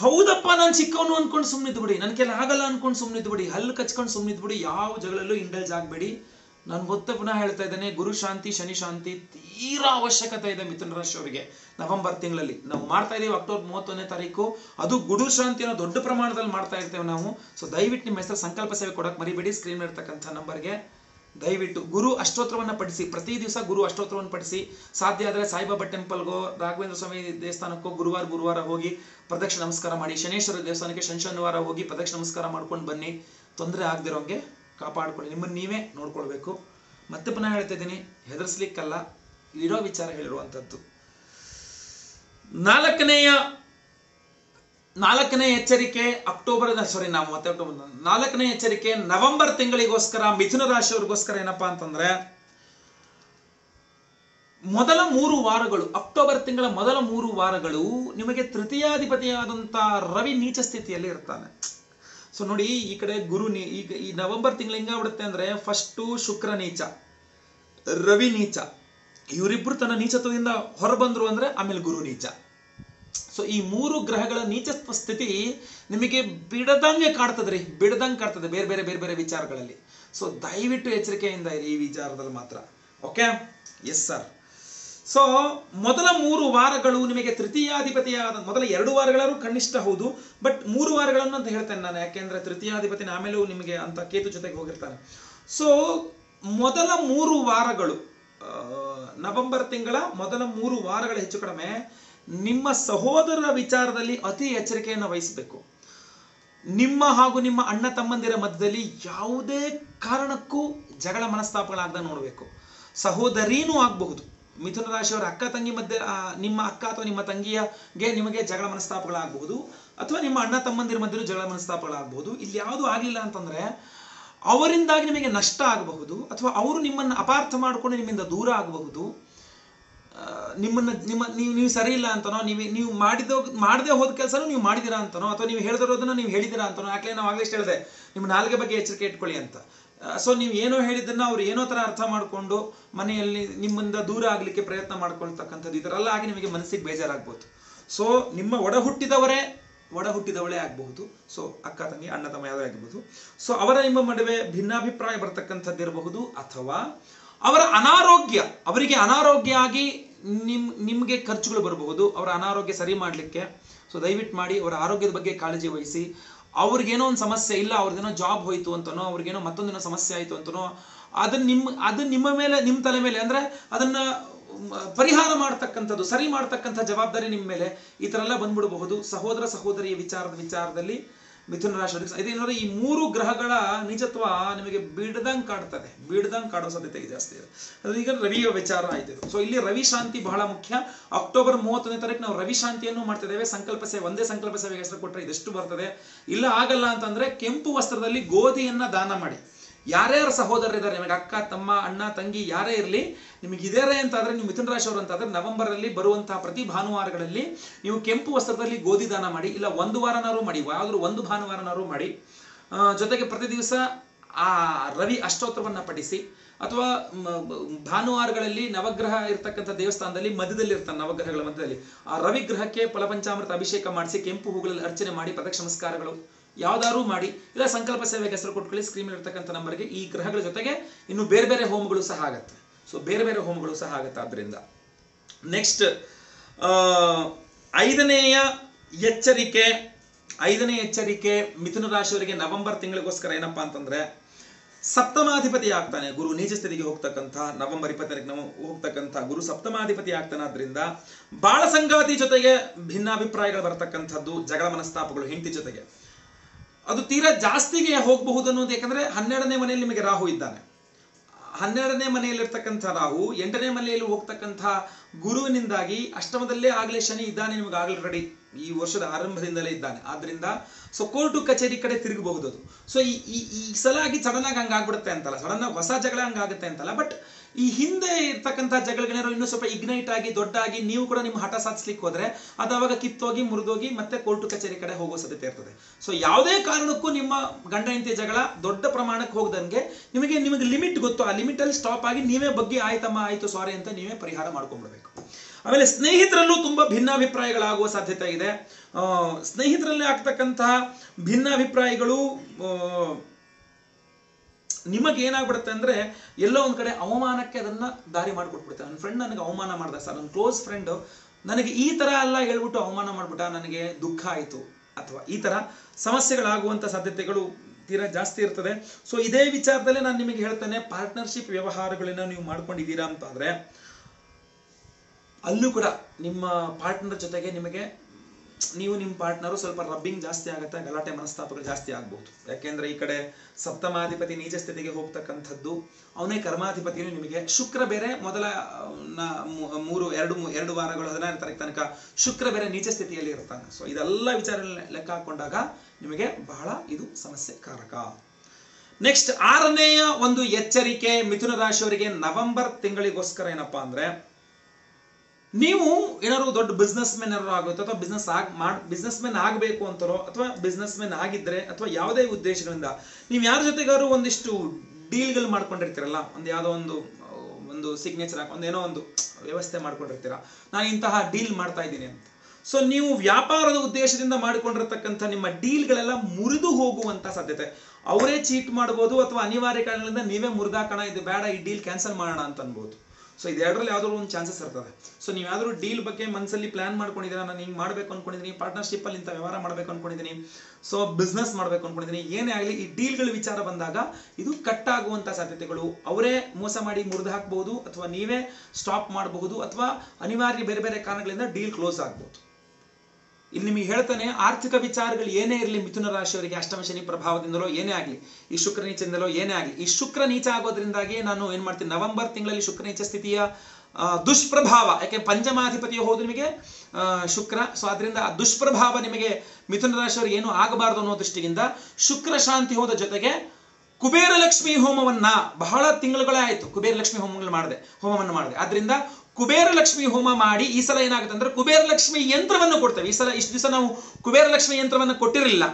ಹೌದಪ್ಪ, ನಾನು ಚಿಕ್ಕವನು ಅನ್ಕೊಂಡು ಸುಮ್ಮನಿದ್ದು ಬಿಡಿ ನನ್ನ ಕೆಲ ಆಗಲ್ಲ ಅನ್ಕೊಂಡು ಸುಮ್ಮನಿದ್ದು ಬಿಡಿ ಹಲ್ಲು ಕಚ್ಕೊಂಡು ಸುಮ್ಮನಿದ್ದು ಬಿಡಿ ಯಾವ ಜಗಳಲ್ಲೂ ಇಂಡಲ್ಜ್ ಆಗಬೇಡಿ. ನಾನು ಮತ್ತೆ ಪುನಃ ಹೇಳ್ತಾ ಇದ್ದೇನೆ, ಗುರು ಶಾಂತಿ, ಶನಿ ಶಾಂತಿ ತೀರಾ ಅವಶ್ಯಕತೆ ಇದೆ ಮಿಥುನ ರಾಶಿ ಅವರಿಗೆ ನವೆಂಬರ್ ತಿಂಗಳಲ್ಲಿ. ನಾವು ಮಾಡ್ತಾ ಇದ್ದೀವಿ ಅಕ್ಟೋಬರ್ ಮೂವತ್ತೊಂದನೇ ತಾರೀಕು. ಅದು ಗುರು ಶಾಂತಿಯನ್ನು ದೊಡ್ಡ ಪ್ರಮಾಣದಲ್ಲಿ ಮಾಡ್ತಾ ಇರ್ತೇವೆ ನಾವು. ಸೊ ದಯವಿಟ್ಟು ನಿಮ್ಮ ಹೆಸರು ಸಂಕಲ್ಪ ಸೇವೆ ಕೊಡಕ್ಕೆ ಮರಿಬೇಡಿ. ಸ್ಕ್ರೀನ್ ಇರ್ತಕ್ಕಂಥ ನಂಬರ್ಗೆ ದಯವಿಟ್ಟು ಗುರು ಅಷ್ಟೋತ್ರವನ್ನು ಪಡಿಸಿ ಪ್ರತಿ ದಿವಸ ಗುರು ಅಷ್ಟೋತ್ರವನ್ನು ಪಡಿಸಿ ಸಾಧ್ಯ ಆದರೆ ಸಾಯಿಬಾಬಾ ಟೆಂಪಲ್ಗೋ ರಾಘವೇಂದ್ರ ಸ್ವಾಮಿ ದೇವಸ್ಥಾನಕ್ಕೋ ಗುರುವಾರ ಗುರುವಾರ ಹೋಗಿ ಪ್ರದಕ್ಷಿಣ ನಮಸ್ಕಾರ ಮಾಡಿ. ಶನೇಶ್ವರ ದೇವಸ್ಥಾನಕ್ಕೆ ಶನಿ ಶನಿವಾರ ಹೋಗಿ ಪ್ರದಕ್ಷಿಣ ನಮಸ್ಕಾರ ಮಾಡ್ಕೊಂಡು ಬನ್ನಿ. ತೊಂದರೆ ಆಗದಿರೋಂಗೆ ಕಾಪಾಡ್ಕೊಳ್ಳಿ. ನಿಮ್ಮನ್ನು ನೀವೇ ನೋಡ್ಕೊಳ್ಬೇಕು. ಮತ್ತೆ ಪುನಃ ಹೇಳ್ತಾ ಇದ್ದೀನಿ, ಹೆದರ್ಸ್ಲಿಕ್ಕಲ್ಲ, ಇರೋ ವಿಚಾರ ಹೇಳಿರುವಂಥದ್ದು ನಾಲ್ಕನೆಯ ನಾಲ್ಕನೇ ಎಚ್ಚರಿಕೆ ಅಕ್ಟೋಬರ್ ಸಾರಿ ನಾವು ಮತ್ತೆ ಅಕ್ಟೋಬರ್ ನಾಲ್ಕನೇ ಎಚ್ಚರಿಕೆ ನವೆಂಬರ್ ತಿಂಗಳಿಗೋಸ್ಕರ ಮಿಥುನ ರಾಶಿಯವರಿಗೋಸ್ಕರ ಏನಪ್ಪಾ ಅಂತಂದ್ರೆ, ಮೊದಲ ಮೂರು ವಾರಗಳು, ಅಕ್ಟೋಬರ್ ತಿಂಗಳ ಮೊದಲ ಮೂರು ವಾರಗಳು ನಿಮಗೆ ತೃತೀಯಾಧಿಪತಿಯಾದಂತ ರವಿ ನೀಚ ಸ್ಥಿತಿಯಲ್ಲಿ ಇರ್ತಾನೆ. ಸೊ ನೋಡಿ, ಈ ಕಡೆ ಗುರು ನೀ ಈಗ ಈ ನವೆಂಬರ್ ತಿಂಗಳು ಹೆಂಗಾಗ್ಬಿಡುತ್ತೆ ಅಂದ್ರೆ, ಫಸ್ಟು ಶುಕ್ರ ನೀಚ, ರವಿ ನೀಚ. ಇವರಿಬ್ರು ತನ್ನ ನೀಚತ್ವದಿಂದ ಹೊರಬಂದ್ರು ಅಂದ್ರೆ ಆಮೇಲೆ ಗುರು ನೀಚ. ಸೊ ಈ ಮೂರು ಗ್ರಹಗಳ ನೀಚ ಸ್ಥಿತಿ ನಿಮಗೆ ಬಿಡದಂಗೆ ಕಾಡ್ತದ್ರಿ ಬಿಡದಂಗೆ ಕಾಡ್ತದೆ ಬೇರೆ ಬೇರೆ ಬೇರೆ ಬೇರೆ ವಿಚಾರಗಳಲ್ಲಿ. ಸೊ ದಯವಿಟ್ಟು ಎಚ್ಚರಿಕೆಯಿಂದ ಇರಿ ಈ ವಿಚಾರದಲ್ಲಿ ಮಾತ್ರ. ಓಕೆ ಎಸ್ ಸರ್ ಸೊ ಮೊದಲ ಮೂರು ವಾರಗಳು ನಿಮಗೆ ತೃತೀಯಾಧಿಪತಿಯಾದ, ಮೊದಲ ಎರಡು ವಾರಗಳೂ ಕನಿಷ್ಠ ಹೌದು ಬಟ್ ಮೂರು ವಾರಗಳನ್ನು ಅಂತ ಹೇಳ್ತೇನೆ ನಾನು, ಯಾಕೆಂದ್ರೆ ತೃತೀಯಾಧಿಪತಿನ ಆಮೇಲೂ ನಿಮಗೆ ಅಂತ ಕೇತು ಜೊತೆಗೆ ಹೋಗಿರ್ತಾನೆ. ಸೊ ಮೊದಲ ಮೂರು ವಾರಗಳು ನವೆಂಬರ್ ತಿಂಗಳ ಮೊದಲ ಮೂರು ವಾರಗಳ ಹೆಚ್ಚು ಕಡಿಮೆ ನಿಮ್ಮ ಸಹೋದರರ ವಿಚಾರದಲ್ಲಿ ಅತಿ ಎಚ್ಚರಿಕೆಯನ್ನು ವಹಿಸಬೇಕು. ನಿಮ್ಮ ಹಾಗೂ ನಿಮ್ಮ ಅಣ್ಣ ತಮ್ಮಂದಿರ ಮಧ್ಯದಲ್ಲಿ ಯಾವುದೇ ಕಾರಣಕ್ಕೂ ಜಗಳ ಮನಸ್ತಾಪಗಳಾಗದ ನೋಡಬೇಕು. ಸಹೋದರಿನೂ ಆಗಬಹುದು. ಮಿಥುನ ರಾಶಿಯವರ ಅಕ್ಕ ತಂಗಿ ಮಧ್ಯೆ ನಿಮ್ಮ ಅಕ್ಕ ಅಥವಾ ನಿಮ್ಮ ತಂಗಿಯಗೆ ನಿಮಗೆ ಜಗಳ ಮನಸ್ತಾಪಗಳಾಗಬಹುದು. ಅಥವಾ ನಿಮ್ಮ ಅಣ್ಣ ತಮ್ಮಂದಿರ ಮಧ್ಯೆ ಜಗಳ ಮನಸ್ತಾಪಗಳಾಗಬಹುದು. ಇಲ್ಲಿ ಯಾವುದು ಆಗಲಿಲ್ಲ ಅಂತಂದ್ರೆ, ಅವರಿಂದಾಗಿ ನಿಮಗೆ ನಷ್ಟ ಆಗಬಹುದು. ಅಥವಾ ಅವರು ನಿಮ್ಮನ್ನು ಅಪಾರ್ಥ ಮಾಡಿಕೊಂಡು ನಿಮ್ಮಿಂದ ದೂರ ಆಗಬಹುದು. ನಿಮ್ಮನ್ನ ನಿಮ್ಮ ನೀವು ನೀವು ಸರಿ ಇಲ್ಲ ಅಂತನೋ, ನೀವು ನೀವು ಮಾಡಿದ ಮಾಡದೆ ಹೋದ ಕೆಲಸನೂ ನೀವು ಮಾಡಿದಿರಾ ಅಂತನೋ, ಅಥವಾ ನೀವು ಹೇಳ್ದಿರೋದನ್ನ ನೀವು ಹೇಳಿದಿರಾ ಅಂತನೋ ಯಾಕೆ ನಾವು ಆಗಲೇ ಹೇಳಿದೆ, ನಿಮ್ಮ ನಾಲ್ಗೆ ಬಗ್ಗೆ ಎಚ್ಚರಿಕೆ ಇಟ್ಕೊಳ್ಳಿ ಅಂತ. ಸೊ ನೀವು ಏನೋ ಹೇಳಿದ್ದನ್ನ ಅವ್ರು ಏನೋ ತರ ಅರ್ಥ ಮಾಡಿಕೊಂಡು ಮನೆಯಲ್ಲಿ ನಿಮ್ಮಿಂದ ದೂರ ಆಗಲಿಕ್ಕೆ ಪ್ರಯತ್ನ ಮಾಡ್ಕೊಳ್ತಕ್ಕಂಥದ್ದು ಈ ಥರ ಆಗಿ ನಿಮಗೆ ಮನಸ್ಸಿಗೆ ಬೇಜಾರಾಗ್ಬೋದು. ಸೊ ನಿಮ್ಮ ಒಡ ಹುಟ್ಟಿದವರೇ ಒಡ ಹುಟ್ಟಿದವಳೇ ಆಗಬಹುದು. ಸೊ ಅಕ್ಕ, ತಂಗಿ, ಅಣ್ಣ, ತಮ್ಮ ಯಾವುದೇ ಆಗಿರ್ಬೋದು. ಸೊ ಅವರ ನಿಮ್ಮ ನಡುವೆ ಭಿನ್ನಾಭಿಪ್ರಾಯ ಬರ್ತಕ್ಕಂಥದ್ದಿರಬಹುದು ಅಥವಾ ಅವರ ಅನಾರೋಗ್ಯ, ಅವರಿಗೆ ಅನಾರೋಗ್ಯ ಆಗಿ ನಿಮ್, ನಿಮಗೆ ಖರ್ಚುಗಳು ಬರಬಹುದು, ಅವರ ಅನಾರೋಗ್ಯ ಸರಿ ಮಾಡಲಿಕ್ಕೆ. ಸೊ ದಯವಿಟ್ಟು ಮಾಡಿ ಅವರ ಆರೋಗ್ಯದ ಬಗ್ಗೆ ಕಾಳಜಿ ವಹಿಸಿ. ಅವ್ರಿಗೇನೋ ಒಂದು ಸಮಸ್ಯೆ ಇಲ್ಲ, ಅವ್ರದ್ದೇನೋ ಜಾಬ್ ಹೋಯ್ತು ಅಂತನೋ, ಅವ್ರಿಗೇನೋ ಮತ್ತೊಂದಿನ ಸಮಸ್ಯೆ ಆಯಿತು ಅಂತನೋ ಅದನ್ನ ನಿಮ್ಮ ಅದು ನಿಮ್ಮ ಮೇಲೆ ನಿಮ್ಮ ತಲೆ ಮೇಲೆ, ಅಂದ್ರೆ ಅದನ್ನ ಪರಿಹಾರ ಮಾಡ್ತಕ್ಕಂಥದ್ದು, ಸರಿ ಮಾಡ್ತಕ್ಕಂಥ ಜವಾಬ್ದಾರಿ ನಿಮ್ಮ ಮೇಲೆ, ಈ ಥರ ಎಲ್ಲ ಬಂದ್ಬಿಡಬಹುದು. ಸಹೋದರ, ಸಹೋದರಿಯ ವಿಚಾರದ ವಿಚಾರದಲ್ಲಿ ಮಿಥುನ ರಾಶಿ ಇದೇನಂದ್ರೆ ಈ ಮೂರು ಗ್ರಹಗಳ ನಿಜತ್ವ ನಿಮಗೆ ಬೀಡ್ದಂಗೆ ಕಾಡ್ತದೆ. ಬೀಡ್ದಂಗೆ ಕಾಡೋ ಸಾಧ್ಯತೆ ಜಾಸ್ತಿ ಇದೆ. ಅದು ಈಗ ರವಿಯ ವಿಚಾರ ಆಯ್ತು ಸೊ ಇಲ್ಲಿ ರವಿ ಶಾಂತಿ ಬಹಳ ಮುಖ್ಯ. ಅಕ್ಟೋಬರ್ ಮೂವತ್ತೊಂದನೇ ತಾರೀಕು ನಾವು ರವಿ ಶಾಂತಿಯನ್ನು ಮಾಡ್ತಿದ್ದೇವೆ. ಸಂಕಲ್ಪ ಸೇವೆ, ಒಂದೇ ಸಂಕಲ್ಪ ಸೇವೆಗೆ ಹೆಸರು ಕೊಟ್ಟರೆ ಇದೆಷ್ಟು ಬರ್ತದೆ? ಇಲ್ಲ ಆಗಲ್ಲ ಅಂತಂದ್ರೆ ಕೆಂಪು ವಸ್ತ್ರದಲ್ಲಿ ಗೋಧಿಯನ್ನ ದಾನ ಮಾಡಿ. ಯಾರ್ಯಾರ ಸಹೋದರರಿದ್ದಾರೆ, ನಿಮಗೆ ಅಕ್ಕ, ತಮ್ಮ, ಅಣ್ಣ, ತಂಗಿ ಯಾರೇ ಇರಲಿ, ನಿಮಗೆ ಇದೇರೇ ಅಂತಾದ್ರೆ ನೀವು ಮಿಥುನ ರಾಶಿಯವರು ಅಂತಾದರೆ, ನವೆಂಬರಲ್ಲಿ ಬರುವಂತಹ ಪ್ರತಿ ಭಾನುವಾರಗಳಲ್ಲಿ ನೀವು ಕೆಂಪು ವಸ್ತ್ರದಲ್ಲಿ ಗೋಧಿ ದಾನ ಮಾಡಿ, ಇಲ್ಲ ಒಂದು ವಾರನಾರು ಮಾಡಿ, ಯಾವ್ದಾದ್ರು ಒಂದು ಭಾನುವಾರನಾದರೂ ಮಾಡಿ ಜೊತೆಗೆ ಪ್ರತಿ ದಿವಸ ಆ ರವಿ ಅಷ್ಟೋತ್ರವನ್ನು ಪಠಿಸಿ, ಅಥವಾ ಭಾನುವಾರಗಳಲ್ಲಿ ನವಗ್ರಹ ಇರ್ತಕ್ಕಂಥ ದೇವಸ್ಥಾನದಲ್ಲಿ ಮಧ್ಯದಲ್ಲಿ ಇರ್ತಾನೆ ನವಗ್ರಹಗಳ ಮಧ್ಯದಲ್ಲಿ, ಆ ರವಿಗ್ರಹಕ್ಕೆ ಫಲಪಂಚಾಮೃತ ಅಭಿಷೇಕ ಮಾಡಿಸಿ, ಕೆಂಪು ಹೂಗಳಲ್ಲಿ ಅರ್ಚನೆ ಮಾಡಿ ಪದಕ್ಷ ನಮಸ್ಕಾರಗಳು ಯಾವ್ದಾದ್ರು ಮಾಡಿ, ಇಲ್ಲ ಸಂಕಲ್ಪ ಸೇವೆಗೆ ಹೆಸರು ಕೊಟ್ಕೊಳ್ಳಿ ಸ್ಕ್ರೀನ್ ಇರ್ತಕ್ಕಂಥ ನಂಬರ್ಗೆ ಈ ಗ್ರಹಗಳ ಜೊತೆಗೆ ಇನ್ನು ಬೇರೆ ಬೇರೆ ಹೋಮಗಳು ಸಹ ಆಗತ್ತೆ. ಸೊ ಬೇರೆ ಬೇರೆ ಹೋಮಗಳು ಸಹ ಆಗತ್ತೆ ಆದ್ರಿಂದ. ನೆಕ್ಸ್ಟ್ ಐದನೆಯ ಎಚ್ಚರಿಕೆ ಐದನೇ ಎಚ್ಚರಿಕೆ ಮಿಥುನ ರಾಶಿಯವರಿಗೆ ನವೆಂಬರ್ ತಿಂಗಳಿಗೋಸ್ಕರ ಏನಪ್ಪಾ ಅಂತಂದ್ರೆ, ಸಪ್ತಮಾಧಿಪತಿ ಆಗ್ತಾನೆ ಗುರು, ನೀಚ ಸ್ಥಿತಿಗೆ ಹೋಗ್ತಕ್ಕಂಥ, ನವೆಂಬರ್ ಇಪ್ಪತ್ತನೇ ನಾವು, ಹೋಗ್ತಕ್ಕಂಥ ಗುರು ಸಪ್ತಮಾಧಿಪತಿ ಆಗ್ತಾನೆ ಆದ್ರಿಂದ ಬಾಳ ಸಂಗಾತಿ ಜೊತೆಗೆ ಭಿನ್ನಾಭಿಪ್ರಾಯಗಳು ಬರತಕ್ಕಂಥದ್ದು, ಜಗಳ ಮನಸ್ತಾಪಗಳು ಹೆಂಡತಿ ಜೊತೆಗೆ. ಅದು ತೀರಾ ಜಾಸ್ತಿಗೆ ಹೋಗಬಹುದು ಅನ್ನೋದು ಯಾಕಂದ್ರೆ ಹನ್ನೆರಡನೇ ಮನೆಯಲ್ಲಿ ನಿಮಗೆ ರಾಹು ಇದ್ದಾನೆ. ಹನ್ನೆರಡನೇ ಮನೆಯಲ್ಲಿರ್ತಕ್ಕಂಥ ರಾಹು, ಎಂಟನೇ ಮನೆಯಲ್ಲಿ ಹೋಗ್ತಕ್ಕಂಥ ಗುರುವಿನಿಂದಾಗಿ ಅಷ್ಟಮದಲ್ಲೇ ಆಗಲೇ ಶನಿ ಇದ್ದಾನೆ, ನಿಮಗೆ ಆಲ್ರೆಡಿ ಈ ವರ್ಷದ ಆರಂಭದಿಂದಲೇ ಇದ್ದಾನೆ. ಆದ್ರಿಂದ ಸೊ ಕೋರ್ಟು ಕಚೇರಿ ಕಡೆ ತಿರುಗಬಹುದು ಸೊ ಈ ಈ ಸಲ ಆಗಿ ಸಡನ್ ಆಗಿ ಹಂಗಾಗ್ಬಿಡುತ್ತೆ ಅಂತಲ್ಲ ಸಡನ್ ಆಗಿ ಹೊಸ ಜಗಳ ಹಂಗಾಗುತ್ತೆ ಅಂತಲ್ಲ ಬಟ್ ಈ ಹಿಂದೆ ಇರ್ತಕ್ಕಂಥ ಜಗಳಗಣ್ಯರು ಇನ್ನೂ ಸ್ವಲ್ಪ ಇಗ್ನೈಟ್ ಆಗಿ, ದೊಡ್ಡಾಗಿ ನೀವು ಕೂಡ ನಿಮ್ಮ ಹಠ ಸಾಧಿಸ್ಲಿಕ್ಕೆ ಹೋದ್ರೆ ಅದು ಅವಾಗ ಕಿತ್ತೋಗಿ, ಮುರಿದೋಗಿ ಮತ್ತೆ ಕೋರ್ಟು ಕಚೇರಿ ಕಡೆ ಹೋಗೋ ಸಾಧ್ಯತೆ ಇರ್ತದೆ. ಸೊ ಯಾವುದೇ ಕಾರಣಕ್ಕೂ ನಿಮ್ಮ ಗಂಡ ಹೆಂಡತಿ ಜಗಳ ದೊಡ್ಡ ಪ್ರಮಾಣಕ್ಕೆ ಹೋಗದಂಗೆ ನಿಮಗೆ ನಿಮಗೆ ಲಿಮಿಟ್ ಗೊತ್ತು. ಆ ಲಿಮಿಟ್ ಅಲ್ಲಿ ಸ್ಟಾಪ್ ಆಗಿ ನೀವೇ ಬಗ್ಗೆ, ಆಯ್ತಮ್ಮ, ಆಯ್ತು ಸಾರಿ ಅಂತ ನೀವೇ ಪರಿಹಾರ ಮಾಡ್ಕೊಂಡ್ಬಿಡ್ಬೇಕು. ಆಮೇಲೆ ಸ್ನೇಹಿತರಲ್ಲೂ ತುಂಬಾ ಭಿನ್ನಾಭಿಪ್ರಾಯಗಳಾಗುವ ಸಾಧ್ಯತೆ ಇದೆ. ಸ್ನೇಹಿತರಲ್ಲಿ ಆಗ್ತಕ್ಕಂತಹ ಭಿನ್ನಾಭಿಪ್ರಾಯಗಳು ನಿಮಗೆ ಏನಾಗ್ಬಿಡುತ್ತೆ ಅಂದ್ರೆ ಎಲ್ಲೋ ಒಂದು ಕಡೆ ಅವಮಾನಕ್ಕೆ ಅದನ್ನ ದಾರಿ ಮಾಡಿಕೊಟ್ಬಿಡುತ್ತೆ. ನನ್ನ ಫ್ರೆಂಡ್ ನನಗೆ ಅವಮಾನ ಮಾಡಿದೆ, ಸರ್, ನನ್ನ ಕ್ಲೋಸ್ ಫ್ರೆಂಡ್ ನನಗೆ ಈ ತರ ಎಲ್ಲ ಹೇಳ್ಬಿಟ್ಟು ಅವಮಾನ ಮಾಡ್ಬಿಟ್ಟ, ನನಗೆ ದುಃಖ ಆಯಿತು ಅಥವಾ ಈ ತರ ಸಮಸ್ಯೆಗಳಾಗುವಂಥ ಸಾಧ್ಯತೆಗಳು ತೀರಾ ಜಾಸ್ತಿ ಇರ್ತದೆ. ಸೊ ಇದೇ ವಿಚಾರದಲ್ಲೇ ನಾನು ನಿಮಗೆ ಹೇಳ್ತೇನೆ ಪಾರ್ಟ್ನರ್ಶಿಪ್ ವ್ಯವಹಾರಗಳನ್ನ ನೀವು ಮಾಡ್ಕೊಂಡಿದ್ದೀರಾ ಅಂತ ಆದ್ರೆ ಅಲ್ಲೂ ಕೂಡ ನಿಮ್ಮ ಪಾರ್ಟ್ನರ್ ಜೊತೆಗೆ ನಿಮಗೆ ನೀವು ನಿಮ್ಮ ಪಾರ್ಟ್ನರು ಸ್ವಲ್ಪ ರಬ್ಬಿಂಗ್ ಜಾಸ್ತಿ ಆಗುತ್ತೆ, ಗಲಾಟೆ ಮನಸ್ತಾಪಗಳು ಜಾಸ್ತಿ ಆಗ್ಬೋದು. ಯಾಕೆಂದ್ರೆ ಈ ಕಡೆ ಸಪ್ತಮಾಧಿಪತಿ ನೀಚ ಸ್ಥಿತಿಗೆ ಹೋಗ್ತಕ್ಕಂಥದ್ದು, ಅವನೇ ಕರ್ಮಾಧಿಪತಿಯೂ ನಿಮಗೆ ಶುಕ್ರ ಬೇರೆ, ಮೊದಲ ಮೂರು, ಎರಡು ಎರಡು ವಾರಗಳು ಹದಿನಾರು ತಾರೀಕು ತನಕ ಶುಕ್ರ ಬೇರೆ ನೀಚ ಸ್ಥಿತಿಯಲ್ಲಿ ಇರ್ತಾನೆ ಸೊ ಇದೆಲ್ಲ ವಿಚಾರ ಲೆಕ್ಕ ಹಾಕೊಂಡಾಗ ನಿಮಗೆ ಬಹಳ ಇದು ಸಮಸ್ಯೆ ಕಾರಕ ನೆಕ್ಸ್ಟ್ ಆರನೆಯ ಒಂದು ಎಚ್ಚರಿಕೆ ಮಿಥುನ ರಾಶಿಯವರಿಗೆ ನವೆಂಬರ್ ತಿಂಗಳಿಗೋಸ್ಕರ ಏನಪ್ಪಾ ಅಂದ್ರೆ ನೀವು ಏನಾದ್ರು ದೊಡ್ಡ ಬಿಸ್ನೆಸ್ ಮೆನ್ ಏನಾದ್ರು ಆಗುತ್ತೋ ಅಥವಾ ಬಿಸ್ನೆಸ್ ಆಗಿ ಮಾಡ್ ಬಿಸ್ನೆಸ್ ಮೆನ್ ಆಗಬೇಕು ಅಂತಾರೋ ಅಥವಾ ಬಿಸ್ನೆಸ್ ಮೆನ್ ಆಗಿದ್ರೆ ಅಥವಾ ಯಾವುದೇ ಉದ್ದೇಶಗಳಿಂದ ನೀವು ಯಾರ ಜೊತೆಗಾದ್ರು ಒಂದಿಷ್ಟು ಡೀಲ್ಗಳು ಮಾಡ್ಕೊಂಡಿರ್ತೀರಲ್ಲ, ಒಂದು ಯಾವುದೋ ಒಂದು ಒಂದು ಸಿಗ್ನೇಚರ್ ಹಾಕಿ ಏನೋ ಒಂದು ವ್ಯವಸ್ಥೆ ಮಾಡ್ಕೊಂಡಿರ್ತೀರ, ನಾನು ಇಂತಹ ಡೀಲ್ ಮಾಡ್ತಾ ಇದ್ದೀನಿ ಅಂತ. ಸೊ ನೀವು ವ್ಯಾಪಾರದ ಉದ್ದೇಶದಿಂದ ಮಾಡಿಕೊಂಡಿರ್ತಕ್ಕಂಥ ನಿಮ್ಮ ಡೀಲ್ಗಳೆಲ್ಲ ಮುರಿದು ಹೋಗುವಂತ ಸಾಧ್ಯತೆ. ಅವರೇ ಚೀಟ್ ಮಾಡ್ಬೋದು ಅಥವಾ ಅನಿವಾರ್ಯ ಕಾರಣಗಳಿಂದ ನೀವೇ ಮುರಿದಾಕೋಣ, ಇದು ಬೇಡ, ಈ ಡೀಲ್ ಕ್ಯಾನ್ಸಲ್ ಮಾಡೋಣ ಅಂತ ಅನ್ಬೋದು. ಸೊ ಇದೆರಡರಲ್ಲಿ ಯಾವುದಾದ್ರು ಒಂದು ಚಾನ್ಸಸ್ ಇರ್ತದೆ. ಸೊ ನೀವು ಯಾವ್ದಾದ್ರು ಡೀಲ್ ಬಗ್ಗೆ ಮನಸ್ಸಲ್ಲಿ ಪ್ಲಾನ್ ಮಾಡ್ಕೊಂಡಿದ್ದೀರಾ, ನಾನು ಹಿಂಗೆ ಮಾಡಬೇಕು ಅಂದ್ಕೊಂಡಿದ್ದೀನಿ ಪಾರ್ಟ್ನರ್ಶಿಪ್ ಅಲ್ಲಿ ಇಂಥ ವ್ಯವಹಾರ ಮಾಡಬೇಕು ಅಂದ್ಕೊಂಡಿದ್ದೀನಿ ಸೊ ಬಿಸ್ನೆಸ್ ಮಾಡಬೇಕು ಅಂದ್ಕೊಂಡಿದ್ದೀನಿ ಏನೇ ಆಗಲಿ ಈ ಡೀಲ್ಗಳ ವಿಚಾರ ಬಂದಾಗ ಇದು ಕಟ್ ಆಗುವಂಥ ಸಾಧ್ಯತೆಗಳು. ಅವರೇ ಮೋಸ ಮಾಡಿ ಮುರಿದು ಹಾಕ್ಬೋದು, ಅಥವಾ ನೀವೇ ಸ್ಟಾಪ್ ಮಾಡಬಹುದು, ಅಥವಾ ಅನಿವಾರ್ಯ ಬೇರೆ ಬೇರೆ ಕಾರಣಗಳಿಂದ ಡೀಲ್ ಕ್ಲೋಸ್ ಆಗ್ಬಹುದು ಇಲ್ಲಿ ನಿಮಗೆ ಹೇಳ್ತಾನೆ, ಆರ್ಥಿಕ ವಿಚಾರಗಳು ಏನೇ ಇರಲಿ ಮಿಥುನ ರಾಶಿಯವರಿಗೆ ಅಷ್ಟಮ ಶನಿ ಪ್ರಭಾವದಿಂದಲೋ ಏನೇ ಆಗಲಿ, ಈ ಶುಕ್ರ ನೀಚದಿಂದಲೋ ಏನೇ ಆಗಲಿ, ಈ ಶುಕ್ರ ನೀಚ ಆಗೋದ್ರಿಂದಾಗಿ ನಾನು ಏನು ಮಾಡ್ತೀನಿ, ನವೆಂಬರ್ ತಿಂಗಳಲ್ಲಿ ಶುಕ್ರ ನೀಚ ಸ್ಥಿತಿಯ ದುಷ್ಪ್ರಭಾವ ಯಾಕೆ ಪಂಚಮಾಧಿಪತಿ ಹೋದ್ರೆ ನಿಮಗೆ ಶುಕ್ರ. ಸೊ ಅದರಿಂದ ಆ ದುಷ್ಪ್ರಭಾವ ನಿಮಗೆ ಮಿಥುನ ರಾಶಿಯವರಿಗೆ ಏನು ಆಗಬಾರದು ಅನ್ನೋ ದೃಷ್ಟಿಯಿಂದ ಶುಕ್ರ ಶಾಂತಿ ಹೋದ ಜೊತೆಗೆ ಕುಬೇರ ಲಕ್ಷ್ಮಿ ಹೋಮವನ್ನ ಬಹಳ ತಿಂಗಳುಗಳೇ ಆಯಿತು. ಕುಬೇರ ಲಕ್ಷ್ಮಿ ಹೋಮಗಳು ಮಾಡಿದೆ, ಹೋಮವನ್ನು ಮಾಡಿದೆ. ಆದ್ರಿಂದ ಕುಬೇರ ಲಕ್ಷ್ಮಿ ಹೋಮ ಮಾಡಿ ಈ ಸಲ ಏನಾಗುತ್ತೆ ಅಂದ್ರೆ ಕುಬೇರ ಲಕ್ಷ್ಮಿ ಯಂತ್ರವನ್ನು ಕೊಡ್ತೇವೆ. ಈ ಸಲ ಇಷ್ಟು ದಿವಸ ನಾವು ಕುಬೇರ ಲಕ್ಷ್ಮಿ ಯಂತ್ರವನ್ನು ಕೊಟ್ಟಿರಲಿಲ್ಲ.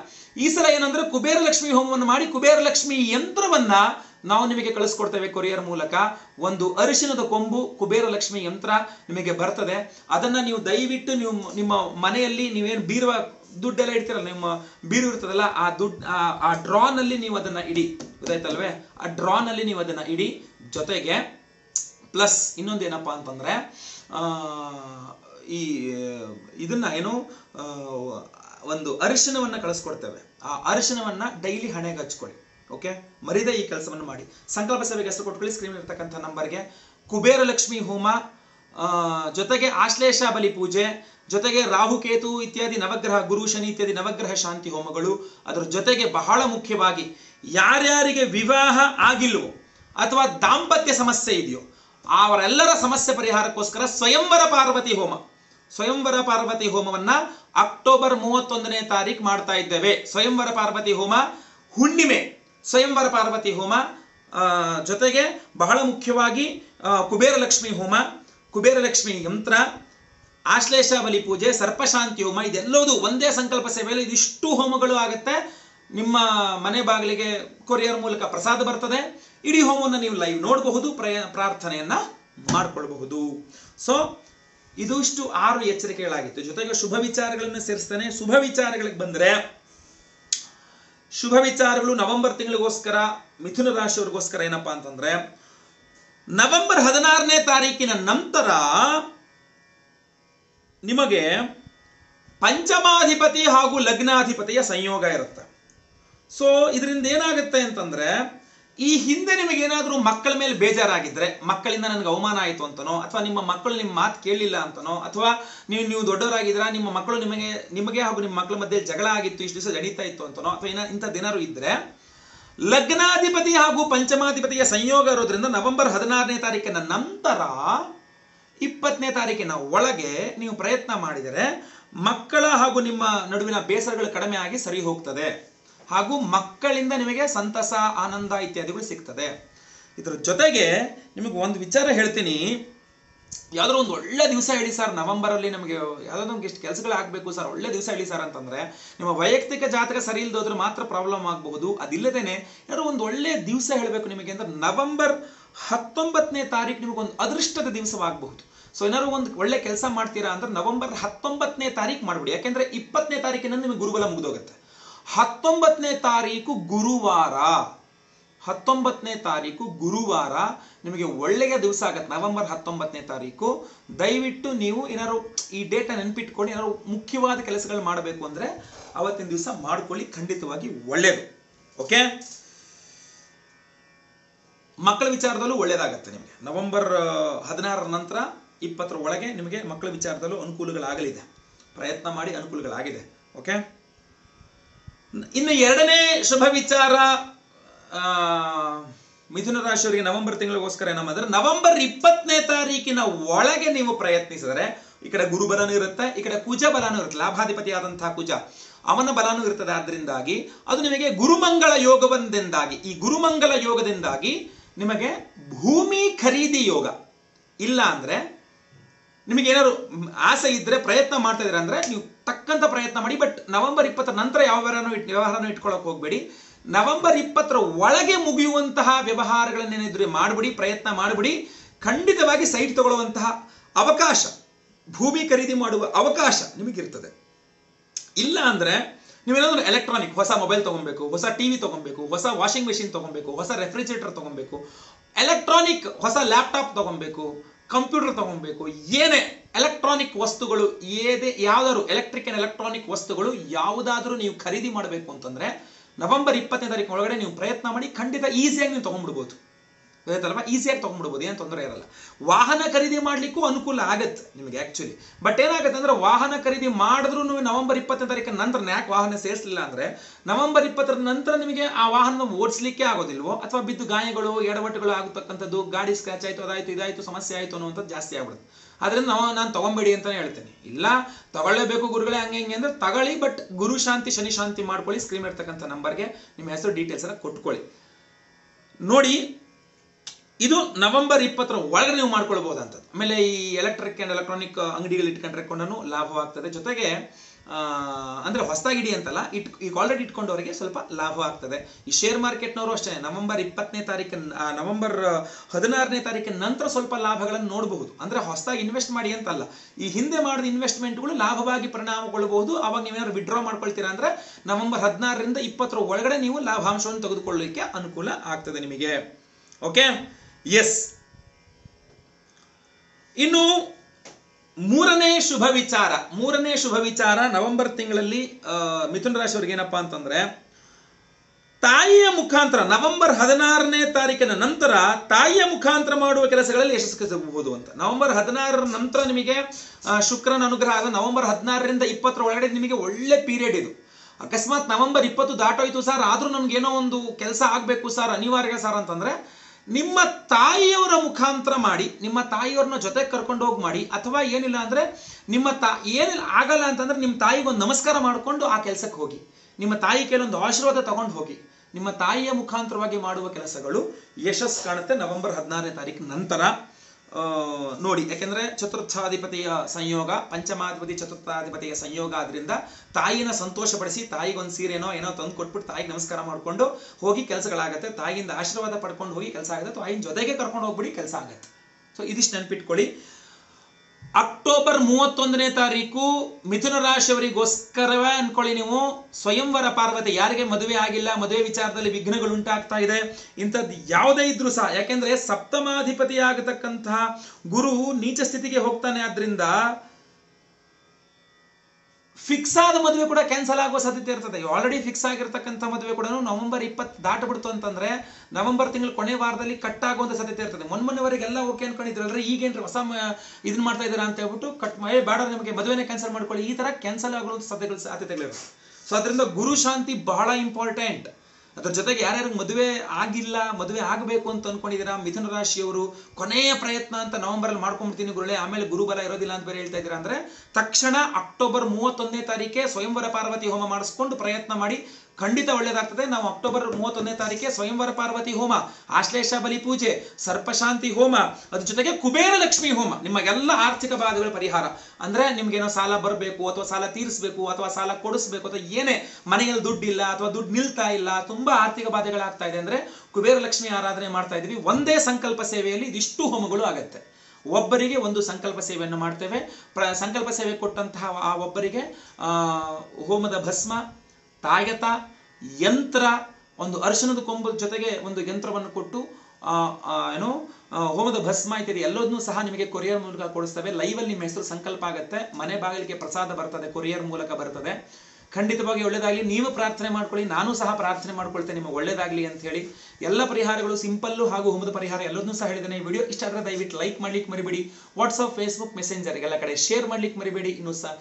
ಈ ಸಲ ಏನಂದ್ರೆ ಕುಬೇರ ಲಕ್ಷ್ಮಿ ಹೋಮವನ್ನು ಮಾಡಿ ಕುಬೇರ ಲಕ್ಷ್ಮಿ ಯಂತ್ರವನ್ನ ನಾವು ನಿಮಗೆ ಕಳಿಸ್ಕೊಡ್ತೇವೆ ಕೊರಿಯರ್ ಮೂಲಕ. ಒಂದು ಅರಿಶಿನದ ಕೊಂಬು ಕುಬೇರ ಲಕ್ಷ್ಮಿ ಯಂತ್ರ ನಿಮಗೆ ಬರ್ತದೆ. ಅದನ್ನ ನೀವು ದಯವಿಟ್ಟು ನೀವು ನಿಮ್ಮ ಮನೆಯಲ್ಲಿ ನೀವೇನು ಬೀರುವ ದುಡ್ಡೆಲ್ಲ ಇಡ್ತೀರಲ್ಲ, ನಿಮ್ಮ ಬೀರು ಇರ್ತದಲ್ಲ, ಆ ದುಡ್ಡು ಆ ಡ್ರಾನ್ ಅಲ್ಲಿ ನೀವು ಅದನ್ನ ಇಡಿ. ಗೊತ್ತಾಯ್ತಲ್ವೇ? ಆ ಡ್ರಾನ್ ಅಲ್ಲಿ ನೀವು ಅದನ್ನ ಇಡಿ. ಜೊತೆಗೆ ಪ್ಲಸ್ ಇನ್ನೊಂದು ಏನಪ್ಪ ಅಂತಂದ್ರೆ ಈ, ಇದನ್ನ ಏನು ಒಂದು ಅರಿಶಿನವನ್ನ ಕಳಿಸ್ಕೊಡ್ತೇವೆ. ಆ ಅರಿಶಿನವನ್ನ ಡೈಲಿ ಹಣೆಗೆ ಹಚ್ಕೊಳ್ಳಿ ಓಕೆ ಮರಿದ ಈ ಕೆಲಸವನ್ನು ಮಾಡಿ. ಸಂಕಲ್ಪ ಸಭೆಗೆ ಹೆಸರು ಕೊಟ್ಕೊಳ್ಳಿ ಸ್ಕ್ರೀನ್ ಇರ್ತಕ್ಕಂಥ ನಂಬರ್ಗೆ ಕುಬೇರ ಲಕ್ಷ್ಮಿ ಹೋಮ ಜೊತೆಗೆ ಆಶ್ಲೇಷ ಬಲಿ ಪೂಜೆ, ಜೊತೆಗೆ ರಾಹುಕೇತು ಇತ್ಯಾದಿ ನವಗ್ರಹ ಗುರು ಶನಿ ಇತ್ಯಾದಿ ನವಗ್ರಹ ಶಾಂತಿ ಹೋಮಗಳು. ಅದರ ಜೊತೆಗೆ ಬಹಳ ಮುಖ್ಯವಾಗಿ ಯಾರ್ಯಾರಿಗೆ ವಿವಾಹ ಆಗಿಲ್ವೋ, ಅಥವಾ ದಾಂಪತ್ಯ ಸಮಸ್ಯೆ ಇದೆಯೋ ಅವರೆಲ್ಲರ ಸಮಸ್ಯೆ ಪರಿಹಾರಕ್ಕೋಸ್ಕರ ಸ್ವಯಂವರ ಪಾರ್ವತಿ ಹೋಮ. ಸ್ವಯಂವರ ಪಾರ್ವತಿ ಹೋಮವನ್ನ ಅಕ್ಟೋಬರ್ ಮೂವತ್ತೊಂದನೇ ತಾರೀಕು ಮಾಡ್ತಾ ಇದ್ದೇವೆ. ಸ್ವಯಂವರ ಪಾರ್ವತಿ ಹೋಮ, ಹುಣ್ಣಿಮೆ. ಸ್ವಯಂವರ ಪಾರ್ವತಿ ಹೋಮ ಜೊತೆಗೆ ಬಹಳ ಮುಖ್ಯವಾಗಿ ಕುಬೇರಲಕ್ಷ್ಮಿ ಕುಬೇರ ಲಕ್ಷ್ಮಿ ಹೋಮ ಕುಬೇರ ಲಕ್ಷ್ಮಿ ಯಂತ್ರ ಆಶ್ಲೇಷ ಬಲಿ ಪೂಜೆ, ಸರ್ಪಶಾಂತಿ ಹೋಮ ಇದೆಲ್ಲವೂ ಒಂದೇ ಸಂಕಲ್ಪ ಸೇವೆಯಲ್ಲಿ ಇದಿಷ್ಟು ಹೋಮಗಳು ಆಗುತ್ತೆ. ನಿಮ್ಮ ಮನೆ ಬಾಗಿಲಿಗೆ ಕೊರಿಯರ್ ಮೂಲಕ ಪ್ರಸಾದ ಬರ್ತದೆ. ಇಡೀ ಹೋಮವನ್ನು ನೀವು ಲೈವ್ ನೋಡಬಹುದು, ಪ್ರಯ, ಪ್ರಾರ್ಥನೆಯನ್ನ ಮಾಡ್ಕೊಳ್ಬಹುದು. ಸೊ ಇದಿಷ್ಟು ಆರು ಎಚ್ಚರಿಕೆಗಳಾಗಿತ್ತು. ಜೊತೆಗೆ ಶುಭ ವಿಚಾರಗಳನ್ನು ಸೇರಿಸ್ತಾನೆ. ಶುಭ ವಿಚಾರಗಳಿಗೆ ಬಂದ್ರೆ, ಶುಭ ವಿಚಾರಗಳು ನವೆಂಬರ್ ತಿಂಗಳಿಗೋಸ್ಕರ, ಮಿಥುನ ರಾಶಿಯವರಿಗೋಸ್ಕರ ಏನಪ್ಪಾ ಅಂತಂದ್ರೆ, ನವೆಂಬರ್ ಹದಿನಾರನೇ ತಾರೀಕಿನ ನಂತರ ನಿಮಗೆ ಪಂಚಮಾಧಿಪತಿ ಹಾಗೂ ಲಗ್ನಾಧಿಪತಿಯ ಸಂಯೋಗ ಇರುತ್ತೆ. ಸೊ ಇದರಿಂದ ಏನಾಗುತ್ತೆ ಅಂತಂದ್ರೆ ಈ ಹಿಂದೆ ನಿಮಗೆ ಏನಾದರೂ ಮಕ್ಕಳ ಮೇಲೆ ಬೇಜಾರಾಗಿದ್ದರೆ ಮಕ್ಕಳಿಂದ ನನಗೆ ಅವಮಾನ ಆಯಿತು ಅಂತನೋ, ಅಥವಾ ನಿಮ್ಮ ಮಕ್ಕಳು ನಿಮ್ಮ ಮಾತು ಕೇಳಲಿಲ್ಲ ಅಂತನೋ, ಅಥವಾ ನೀವು ನೀವು ದೊಡ್ಡವರಾಗಿದ್ರ ನಿಮ್ಮ ಮಕ್ಕಳು ನಿಮಗೆ ನಿಮಗೆ ಹಾಗೂ ನಿಮ್ಮ ಮಕ್ಕಳ ಮಧ್ಯೆ ಜಗಳ ಆಗಿತ್ತು, ಇಷ್ಟು ದಿವಸ ನಡೀತಾ ಇತ್ತು ಅಂತನೋ, ಅಥವಾ ಇಂಥ ಇಂಥದ್ದೇನಾದ್ರು ಇದ್ದರೆ ಲಗ್ನಾಧಿಪತಿ ಹಾಗೂ ಪಂಚಮಾಧಿಪತಿಯ ಸಂಯೋಗ ಇರೋದ್ರಿಂದ ನವೆಂಬರ್ ಹದಿನಾರನೇ ತಾರೀಕಿನ ನಂತರ, ಇಪ್ಪತ್ತನೇ ತಾರೀಕಿನ ಒಳಗೆ ನೀವು ಪ್ರಯತ್ನ ಮಾಡಿದರೆ ಮಕ್ಕಳ ಹಾಗೂ ನಿಮ್ಮ ನಡುವಿನ ಬೇಸರಗಳು ಕಡಿಮೆ ಆಗಿ ಸರಿ ಹೋಗ್ತದೆ. ಹಾಗೂ ಮಕ್ಕಳಿಂದ ನಿಮಗೆ ಸಂತಸ, ಆನಂದ ಇತ್ಯಾದಿಗಳು ಸಿಗ್ತದೆ. ಇದರ ಜೊತೆಗೆ ನಿಮಗೆ ಒಂದು ವಿಚಾರ ಹೇಳ್ತೀನಿ. ಯಾವ್ದಾದ್ರು ಒಂದು ಒಳ್ಳೆ ದಿವಸ ಹೇಳಿ ಸರ್ ನವೆಂಬರ್ ಅಲ್ಲಿ ನಮಗೆ ಯಾವ್ದಾದ್ರು ನಮ್ಗೆ ಎಷ್ಟು ಕೆಲಸಗಳಾಗಬೇಕು ಸರ್, ಒಳ್ಳೆ ದಿವಸ ಹೇಳಿ ಸರ್ ಅಂತಂದ್ರೆ, ನಿಮ್ಮ ವೈಯಕ್ತಿಕ ಜಾತಕ ಸರಿ ಇಲ್ದೋದ್ರೆ ಮಾತ್ರ ಪ್ರಾಬ್ಲಮ್ ಆಗಬಹುದು, ಅದಿಲ್ಲದೇನೆ ಯಾರೋ ಒಂದು ಒಳ್ಳೆ ದಿವಸ ಹೇಳಬೇಕು ನಿಮಗೆ ಅಂದ್ರೆ ನವೆಂಬರ್ ಹತ್ತೊಂಬತ್ತನೇ ತಾರೀಕು ನಿಮಗೊಂದು ಅದೃಷ್ಟದ ದಿವಸವಾಗಬಹುದು. ಸೊ ಏನಾದ್ರು ಒಂದು ಒಳ್ಳೆ ಕೆಲಸ ಮಾಡ್ತೀರಾ ಅಂದ್ರೆ ನವೆಂಬರ್ ಹತ್ತೊಂಬತ್ತನೇ ತಾರೀಕು ಮಾಡ್ಬಿಡಿ. ಯಾಕೆಂದ್ರೆ ಇಪ್ಪತ್ತನೇ ತಾರೀಕಿನ ನಿಮಗೆ ಗುರುಬಲ ಮುಗಿದೋಗುತ್ತೆ. ಹತ್ತೊಂಬತ್ತನೇ ತಾರೀಕು ಗುರುವಾರ. ಹತ್ತೊಂಬತ್ತನೇ ತಾರೀಕು ಗುರುವಾರ. ನಿಮಗೆ ಒಳ್ಳೆಯ ದಿವಸ ಆಗತ್ತೆ. ನವೆಂಬರ್ ಹತ್ತೊಂಬತ್ತನೇ ತಾರೀಕು. ದಯವಿಟ್ಟು ನೀವು ಏನಾದ್ರು ಈ ಡೇಟ ನೆನ್ಪಿಟ್ಕೊಂಡು ಏನಾದ್ರು ಮುಖ್ಯವಾದ ಕೆಲಸಗಳು ಮಾಡಬೇಕು ಅಂದರೆ ಅವತ್ತಿನ ದಿವಸ ಮಾಡ್ಕೊಳ್ಳಿ. ಖಂಡಿತವಾಗಿ ಒಳ್ಳೆಯದು ಓಕೆ? ಮಕ್ಕಳ ವಿಚಾರದಲ್ಲೂ ಒಳ್ಳೇದಾಗತ್ತೆ ನಿಮಗೆ. ನವೆಂಬರ್ ಹದಿನಾರರ ನಂತರ ಇಪ್ಪತ್ತರ ಒಳಗೆ ನಿಮಗೆ ಮಕ್ಕಳ ವಿಚಾರದಲ್ಲೂ ಅನುಕೂಲಗಳಾಗಲಿದೆ. ಪ್ರಯತ್ನ ಮಾಡಿ ಅನುಕೂಲಗಳಾಗಿದೆ. ಓಕೆ? ಇನ್ನು ಎರಡನೇ ಶುಭ ವಿಚಾರ ಮಿಥುನ ರಾಶಿಯವರಿಗೆ ನವೆಂಬರ್ ತಿಂಗಳಿಗೋಸ್ಕರ ಏನಂದ್ರೆ, ನವೆಂಬರ್ ಇಪ್ಪತ್ತನೇ ತಾರೀಕಿನ ಒಳಗೆ ನೀವು ಪ್ರಯತ್ನಿಸಿದರೆ, ಈ ಕಡೆ ಗುರುಬಲನೂ ಇರುತ್ತೆ, ಈ ಕಡೆ ಕುಜ ಬಲನೂ ಇರುತ್ತೆ ಲಾಭಾಧಿಪತಿ ಆದಂತಹ ಕುಜ, ಅವನ ಬಲನೂ ಇರ್ತದೆ. ಆದ್ರಿಂದಾಗಿ ಅದು ನಿಮಗೆ ಗುರುಮಂಗಳ ಯೋಗವೊಂದಿಂದಾಗಿ, ಈ ಗುರುಮಂಗಲ ಯೋಗದಿಂದಾಗಿ ನಿಮಗೆ ಭೂಮಿ ಖರೀದಿ ಯೋಗ. ಇಲ್ಲ ಅಂದ್ರೆ ನಿಮಗೆ ಏನಾದ್ರು ಆಸೆ ಇದ್ರೆ ಪ್ರಯತ್ನ ಮಾಡ್ತಾ ಇದ್ರೆ ಅಂದ್ರೆ, ನೀವು ತಕ್ಕಂತ ಪ್ರಯತ್ನ ಮಾಡಿ ಬಟ್ ನವೆಂಬರ್ ಇಪ್ಪತ್ತರ ನಂತರ ಯಾವ ವ್ಯವಹಾರನೂ ಇಟ್, ವ್ಯವಹಾರನೂ ಇಟ್ಕೊಳ್ಳೋಕೆ ಹೋಗ್ಬೇಡಿ. ನವೆಂಬರ್ ಇಪ್ಪತ್ತರ ಒಳಗೆ ಮುಗಿಯುವಂತಹ ವ್ಯವಹಾರಗಳನ್ನೇನಿದ್ರೆ ಮಾಡಿಬಿಡಿ, ಪ್ರಯತ್ನ ಮಾಡಿಬಿಡಿ. ಖಂಡಿತವಾಗಿ ಸೈಟ್ ತಗೊಳ್ಳುವಂತಹ ಅವಕಾಶ, ಭೂಮಿ ಖರೀದಿ ಮಾಡುವ ಅವಕಾಶ ನಿಮಗಿರ್ತದೆ. ಇಲ್ಲ ಅಂದರೆ ನೀವೇನಾದ್ರೂ ಎಲೆಕ್ಟ್ರಾನಿಕ್ ಹೊಸ ಮೊಬೈಲ್ ತೊಗೊಬೇಕು, ಹೊಸ ಟಿ ವಿ ತೊಗೊಬೇಕು, ಹೊಸ ವಾಷಿಂಗ್ ಮೆಷಿನ್ ತೊಗೊಬೇಕು, ಹೊಸ ರೆಫ್ರಿಜರೇಟರ್ ತೊಗೊಬೇಕು ಎಲೆಕ್ಟ್ರಾನಿಕ್ ಹೊಸ ಲ್ಯಾಪ್ಟಾಪ್ ತಗೊಬೇಕು ಕಂಪ್ಯೂಟರ್ ತಗೊಬೇಕು. ಏನೇ ಎಲೆಕ್ಟ್ರಾನಿಕ್ ವಸ್ತುಗಳು, ಏದೇ ಯಾವ್ದಾದ್ರು ಎಲೆಕ್ಟ್ರಿಕ್ ಅಂಡ್ ಎಲೆಕ್ಟ್ರಾನಿಕ್ ವಸ್ತುಗಳು ಯಾವುದಾದ್ರೂ ನೀವು ಖರೀದಿ ಮಾಡಬೇಕು ಅಂತಂದ್ರೆ ನವೆಂಬರ್ ಇಪ್ಪತ್ತನೇ ತಾರೀಕು ಒಳಗಡೆ ನೀವು ಪ್ರಯತ್ನ ಮಾಡಿ ಖಂಡಿತ ಈಸಿಯಾಗಿ ನೀವು ತಗೊಂಡ್ಬಿಡ್ಬೋದು. ಗೊತ್ತಾಯ್ತಲ್ವಾ ಈಸಿಯಾಗಿ ತೊಗೊಂಡ್ಬಿಡ್ಬೋದು, ಏನು ತೊಂದರೆ ಇರಲ್ಲ. ವಾಹನ ಖರೀದಿ ಮಾಡಲಿಕ್ಕೂ ಅನುಕೂಲ ಆಗತ್ತೆ ನಿಮಗೆ ಆ್ಯಕ್ಚುಲಿ ಬಟ್ ಏನಾಗುತ್ತೆ ಅಂದ್ರೆ ವಾಹನ ಖರೀದಿ ಮಾಡಿದ್ರೂ ನೀವು ನವೆಂಬರ್ ಇಪ್ಪತ್ತನೇ ತಾರೀಕಿನ ನಂತರ ಯಾಕೆ ವಾಹನ ಸೇರಿಸಲಿಲ್ಲ ಅಂದರೆ, ನವೆಂಬರ್ ಇಪ್ಪತ್ತರ ನಂತರ ನಿಮಗೆ ಆ ವಾಹನ ಓಡಿಸ್ಲಿಕ್ಕೆ ಆಗೋದಿಲ್ವೋ? ಅಥವಾ ಬಿದ್ದು ಗಾಯಗಳು, ಎಡವಟ್ಟುಗಳು ಆಗತಕ್ಕಂಥದ್ದು ಗಾಡಿ ಸ್ಕ್ರ್ಯಾಚ್ ಆಯಿತು, ಅದಾಯಿತು, ಇದಾಯಿತು, ಸಮಸ್ಯೆ ಆಯಿತು ಅನ್ನುವಂಥದ್ದು ಜಾಸ್ತಿ ಆಗ್ಬಿಡುತ್ತೆ. ಆದ್ರಿಂದ ನಾವು ನಾನು ತಗೊಂಬೇಡಿ ಅಂತಾನೆ ಹೇಳ್ತೇನೆ. ಇಲ್ಲ, ತಗೊಳ್ಳೇಬೇಕು ಗುರುಗಳೇ ಹಂಗೆ ಹಿಂಗೆ ಅಂದ್ರೆ ತಗೊಳ್ಳಿ ಬಟ್ ಗುರು ಶಾಂತಿ, ಶನಿ ಶಾಂತಿ ಮಾಡ್ಕೊಳ್ಳಿ ಸ್ಕ್ರೀನ್ ಇರ್ತಕ್ಕಂಥ ನಂಬರ್ಗೆ ನಿಮ್ಮ ಹೆಸರು ಡೀಟೇಲ್ಸ್ ಎಲ್ಲ ಕೊಟ್ಕೊಳ್ಳಿ. ನೋಡಿ ಇದು ನವೆಂಬರ್ ಇಪ್ಪತ್ತರ ಒಳಗೆ ನೀವು ಮಾಡ್ಕೊಳ್ಬಹುದಂಥದ್ದು ಆಮೇಲೆ ಈ ಎಲೆಕ್ಟ್ರಿಕ್ ಆ್ಯಂಡ್ ಎಲೆಕ್ಟ್ರಾನಿಕ್ ಅಂಗಡಿಗಳು ಇಟ್ಕೊಂಡ್ರೆ ಕೊಂಡನು ಲಾಭವಾಗ್ತದೆ ಜೊತೆಗೆ ಅಂದರೆ ಹೊಸದಾಗಿ ಇಡಿ ಅಂತಲ್ಲ, ಇಟ್, ಈಗ ಆಲ್ರೆಡಿ ಇಟ್ಕೊಂಡವರಿಗೆ ಸ್ವಲ್ಪ ಲಾಭ ಆಗ್ತದೆ. ಈ ಶೇರ್ ಮಾರ್ಕೆಟ್ನವರು ಅಷ್ಟೇ, ನವೆಂಬರ್ ಇಪ್ಪತ್ತನೇ ತಾರೀಕಿನ ನವೆಂಬರ್ ಹದಿನಾರನೇ ತಾರೀಕಿನ ನಂತರ ಸ್ವಲ್ಪ ಲಾಭಗಳನ್ನು ನೋಡಬಹುದು. ಅಂದರೆ ಹೊಸದಾಗಿ ಇನ್ವೆಸ್ಟ್ ಮಾಡಿ ಅಂತಲ್ಲ, ಈ ಹಿಂದೆ ಮಾಡಿದ ಇನ್ವೆಸ್ಟ್ಮೆಂಟ್ಗಳು ಲಾಭವಾಗಿ ಪರಿಣಾಮಗೊಳ್ಳಬಹುದು ಅವಾಗ ನೀವೇನಾದ್ರು ವಿಡ್ರಾ ಮಾಡ್ಕೊಳ್ತೀರಾ ಅಂದರೆ ನವೆಂಬರ್ ಹದಿನಾರರಿಂದ ಇಪ್ಪತ್ತರ ಒಳಗಡೆ ನೀವು ಲಾಭಾಂಶವನ್ನು ತೆಗೆದುಕೊಳ್ಳಲಿಕ್ಕೆ ಅನುಕೂಲ ಆಗ್ತದೆ ನಿಮಗೆ. ಓಕೆ ಎಸ್ ಇನ್ನು ಮೂರನೇ ಶುಭ ವಿಚಾರ, ಮೂರನೇ ಶುಭ ವಿಚಾರ ನವೆಂಬರ್ ತಿಂಗಳಲ್ಲಿ ಮಿಥುನ ರಾಶಿಯವ್ರಿಗೆ ಏನಪ್ಪಾ ಅಂತಂದ್ರೆ, ತಾಯಿಯ ಮುಖಾಂತರ ನವೆಂಬರ್ ಹದಿನಾರನೇ ತಾರೀಕಿನ ನಂತರ ತಾಯಿಯ ಮುಖಾಂತರ ಮಾಡುವ ಕೆಲಸಗಳಲ್ಲಿ ಯಶಸ್ವಿಸಬಹುದು ಅಂತ. ನವೆಂಬರ್ ಹದಿನಾರರ ನಂತರ ನಿಮಗೆ ಶುಕ್ರನ ಅನುಗ್ರಹ ಆಗ ನವೆಂಬರ್ ಹದಿನಾರರಿಂದ ಇಪ್ಪತ್ತರ ಒಳಗಡೆ ನಿಮಗೆ ಒಳ್ಳೆ ಪೀರಿಯಡ್ ಇದು. ಅಕಸ್ಮಾತ್ ನವೆಂಬರ್ ಇಪ್ಪತ್ತು ದಾಟೋಯ್ತು ಸರ್, ಆದ್ರೂ ಏನೋ ಒಂದು ಕೆಲಸ ಆಗಬೇಕು ಸರ್, ಅನಿವಾರ್ಯ ಸರ್ ಅಂತಂದ್ರೆ ನಿಮ್ಮ ತಾಯಿಯವರ ಮುಖಾಂತರ ಮಾಡಿ, ನಿಮ್ಮ ತಾಯಿಯವ್ರನ್ನ ಜೊತೆ ಕರ್ಕೊಂಡು ಹೋಗಿ ಮಾಡಿ, ಅಥವಾ ಏನಿಲ್ಲ ಅಂದರೆ ನಿಮ್ಮ ತಾ ಏನಿಲ್ಲ ಆಗಲ್ಲ ಅಂತಂದ್ರೆ ನಿಮ್ಮ ತಾಯಿಗೆ ಒಂದು ನಮಸ್ಕಾರ ಮಾಡಿಕೊಂಡು ಆ ಕೆಲಸಕ್ಕೆ ಹೋಗಿ. ನಿಮ್ಮ ತಾಯಿ ಕೆಲವೊಂದು ಆಶೀರ್ವಾದ ತಗೊಂಡು ಹೋಗಿ. ನಿಮ್ಮ ತಾಯಿಯ ಮುಖಾಂತರವಾಗಿ ಮಾಡುವ ಕೆಲಸಗಳು ಯಶಸ್ಸು ಕಾಣುತ್ತೆ ನವೆಂಬರ್ ಹದಿನಾರನೇ ತಾರೀಕು ನಂತರ. ನೋಡಿ, ಯಾಕೆಂದ್ರೆ ಚತುರ್ಥಾಧಿಪತಿಯ ಸಂಯೋಗ, ಪಂಚಮಾಧಿಪತಿ ಚತುರ್ಥಾಧಿಪತಿಯ ಸಂಯೋಗ ಆದ್ರಿಂದ ತಾಯಿನ ಸಂತೋಷಪಡಿಸಿ, ತಾಯಿಗೊಂದು ಸೀರೆನೋ ಏನೋ ತಂದು ಕೊಟ್ಬಿಟ್ಟು ತಾಯಿಗೆ ನಮಸ್ಕಾರ ಮಾಡಿಕೊಂಡು ಹೋಗಿ ಕೆಲಸಗಳಾಗತ್ತೆ. ತಾಯಿಯಿಂದ ಆಶೀರ್ವಾದ ಪಡ್ಕೊಂಡು ಹೋಗಿ ಕೆಲಸ ಆಗುತ್ತೆ. ತಾಯಿನ ಜೊತೆಗೆ ಕರ್ಕೊಂಡು ಹೋಗ್ಬಿಡಿ, ಕೆಲಸ ಆಗತ್ತೆ. ಸೊ ಇದಿಷ್ಟು ನೆನ್ಪಿಟ್ಕೊಳ್ಳಿ. ಅಕ್ಟೋಬರ್ ಮೂವತ್ತೊಂದನೇ ತಾರೀಕು ಮಿಥುನ ರಾಶಿಯವರಿಗೋಸ್ಕರವೇ ಅನ್ಕೊಳ್ಳಿ ನೀವು. ಸ್ವಯಂವರ ಪಾರ್ವತಿ, ಯಾರಿಗೆ ಮದುವೆ ಆಗಿಲ್ಲ, ಮದುವೆ ವಿಚಾರದಲ್ಲಿ ವಿಘ್ನಗಳು ಉಂಟಾಗ್ತಾ ಇದೆ, ಇಂಥದ್ದು ಯಾವುದೇ ಇದ್ರೂ ಸಹ. ಯಾಕೆಂದ್ರೆ ಸಪ್ತಮಾಧಿಪತಿ ಆಗತಕ್ಕಂತಹ ಗುರು ನೀಚ ಸ್ಥಿತಿಗೆ ಹೋಗ್ತಾನೆ ಆದ್ರಿಂದ ಫಿಕ್ಸ್ ಆದ ಮದುವೆ ಕೂಡ ಕ್ಯಾನ್ಸಲ್ ಆಗುವ ಸಾಧ್ಯತೆ ಇರ್ತದೆ. ಆಲ್ರೆಡಿ ಫಿಕ್ಸ್ ಆಗಿರ್ತಕ್ಕಂಥ ಮದುವೆ ಕೂಡ ನವೆಂಬರ್ ಇಪ್ಪತ್ತು ದಾಟಬಿಡ್ತು ಅಂತಂದ್ರೆ ನವೆಂಬರ್ ತಿಂಗಳ ಕೊನೆ ವಾರದಲ್ಲಿ ಕಟ್ ಆಗುವಂತ ಸಾಧ್ಯತೆ ಇರ್ತದೆ. ಮೊನ್ಮೊನ್ನೆವರೆಗೆಲ್ಲ ಓಕೆ ಅನ್ಕೊಂಡಿದ್ರಲ್ರಿ, ಈಗೇನ್ರಿ ಹೊಸ ಇದನ್ನ ಮಾಡ್ತಾ ಇದ್ದೀರಾ ಅಂತ ಹೇಳ್ಬಿಟ್ಟು ಕಟ್ ಏ ಬೇಡ ನಿಮಗೆ ಮದುವೆನೇ ಕ್ಯಾನ್ಸಲ್ ಮಾಡ್ಕೊಳ್ಳಿ. ಈ ತರ ಕ್ಯಾನ್ಸಲ್ ಆಗುವಂತ ಸಾಧ್ಯತೆಗಳು ಸಾಧ್ಯತೆಗಳಿರುತ್ತೆ ಸೊ ಅದರಿಂದ ಗುರು ಶಾಂತಿ ಬಹಳ ಇಂಪಾರ್ಟೆಂಟ್ ಅದ್ರ ಜೊತೆಗೆ ಯಾರ್ಯಾರಿಗೆ ಮದುವೆ ಆಗಿಲ್ಲ, ಮದುವೆ ಆಗಬೇಕು ಅಂತ ಅನ್ಕೊಂಡಿದ್ದೀರಾ? ಮಿಥುನ ರಾಶಿಯವರು, ಕೊನೆಯ ಪ್ರಯತ್ನ ಅಂತ ನವೆಂಬರ್ ಅಲ್ಲಿ ಮಾಡ್ಕೊಂಡ್ಬಿಡ್ತೀನಿ ಗುರುಳೆ ಆಮೇಲೆ ಗುರುಬಲ ಇರೋದಿಲ್ಲ ಅಂತ ಬೇರೆ ಹೇಳ್ತಾ ಇದ್ದೀರಾ ಅಂದ್ರೆ, ತಕ್ಷಣ ಅಕ್ಟೋಬರ್ ಮೂವತ್ತೊಂದನೇ ತಾರೀಕೆ ಸ್ವಯಂವರ ಪಾರ್ವತಿ ಹೋಮ ಮಾಡಿಸ್ಕೊಂಡು ಪ್ರಯತ್ನ ಮಾಡಿ ಖಂಡಿತ ಒಳ್ಳೇದಾಗ್ತದೆ. ನಾವು ಅಕ್ಟೋಬರ್ ಮೂವತ್ತೊಂದನೇ ತಾರೀಕೆ ಸ್ವಯಂವರ ಪಾರ್ವತಿ ಹೋಮ, ಆಶ್ಲೇಷ ಬಲಿ ಪೂಜೆ, ಸರ್ಪಶಾಂತಿ ಹೋಮ, ಅದ್ರ ಜೊತೆಗೆ ಕುಬೇರ ಲಕ್ಷ್ಮಿ ಹೋಮ, ನಿಮಗೆಲ್ಲ ಆರ್ಥಿಕ ಬಾಧೆಗಳ ಪರಿಹಾರ. ಅಂದ್ರೆ ನಿಮ್ಗೇನೋ ಸಾಲ ಬರಬೇಕು, ಅಥವಾ ಸಾಲ ತೀರಿಸಬೇಕು, ಅಥವಾ ಸಾಲ ಕೊಡಿಸ್ಬೇಕು, ಅಥವಾ ಏನೇ ಮನೆಯಲ್ಲಿ ದುಡ್ಡಿಲ್ಲ, ಅಥವಾ ದುಡ್ಡು ನಿಲ್ತಾ ಇಲ್ಲ, ತುಂಬಾ ಆರ್ಥಿಕ ಬಾಧೆಗಳಾಗ್ತಾ ಇದೆ ಅಂದ್ರೆ ಕುಬೇರ ಲಕ್ಷ್ಮಿ ಆರಾಧನೆ ಮಾಡ್ತಾ ಇದೀವಿ. ಒಂದೇ ಸಂಕಲ್ಪ ಸೇವೆಯಲ್ಲಿ ಇದಿಷ್ಟು ಹೋಮಗಳು ಆಗುತ್ತೆ. ಒಬ್ಬರಿಗೆ ಒಂದು ಸಂಕಲ್ಪ ಸೇವೆಯನ್ನು ಮಾಡ್ತೇವೆ. ಸಂಕಲ್ಪ ಸೇವೆ ಕೊಟ್ಟಂತಹ ಆ ಒಬ್ಬರಿಗೆ ಹೋಮದ ಭಸ್ಮ ತಾಯತ, ಯಂತ್ರ, ಒಂದು ಅರ್ಶನದ ಕೊಂಬದ ಜೊತೆಗೆ ಒಂದು ಯಂತ್ರವನ್ನು ಕೊಟ್ಟು ಏನು ಹೋಮದ ಭಸ್ಮ ಇತ್ಯಾದಿ ಎಲ್ಲದನ್ನೂ ಸಹ ನಿಮಗೆ ಕೊರಿಯರ್ ಮೂಲಕ ಕೊಡಿಸ್ತವೆ. ಲೈವ್ ಅಲ್ಲಿ ನಿಮ್ಮ ಹೆಸರು ಸಂಕಲ್ಪ ಆಗುತ್ತೆ. ಮನೆ ಬಾಗಿಲಿಗೆ ಪ್ರಸಾದ ಬರ್ತದೆ, ಕೊರಿಯರ್ ಮೂಲಕ ಬರ್ತದೆ. ಖಂಡಿತವಾಗಿ ಒಳ್ಳೇದಾಗಲಿ. ನೀವು ಪ್ರಾರ್ಥನೆ ಮಾಡ್ಕೊಳ್ಳಿ, ನಾನು ಸಹ ಪ್ರಾರ್ಥನೆ ಮಾಡ್ಕೊಳ್ತೇನೆ. ನಿಮಗೆ ಒಳ್ಳೇದಾಗಲಿ ಅಂತ ಹೇಳಿ. ಎಲ್ಲ ಪರಿಹಾರಗಳು ಸಿಂಪಲ್ಲು ಹಾಗೂ ಹೋಮದ ಪರಿಹಾರ ಎಲ್ಲದನ್ನು ಸಹ ಹೇಳಿದ್ದೇನೆ. ವಿಡಿಯೋ ಇಷ್ಟ ಆದರೆ ದಯವಿಟ್ಟು ಲೈಕ್ ಮಾಡ್ಲಿಕ್ಕೆ ಮರಿಬೇಡಿ. ವಾಟ್ಸಪ್, ಫೇಸ್ಬುಕ್, ಮೆಸೆಂಜರ್, ಎಲ್ಲ ಕಡೆ ಶೇರ್ ಮಾಡ್ಲಿಕ್ಕೆ ಮರಿಬೇಡಿ. ಇನ್ನು ಸಹ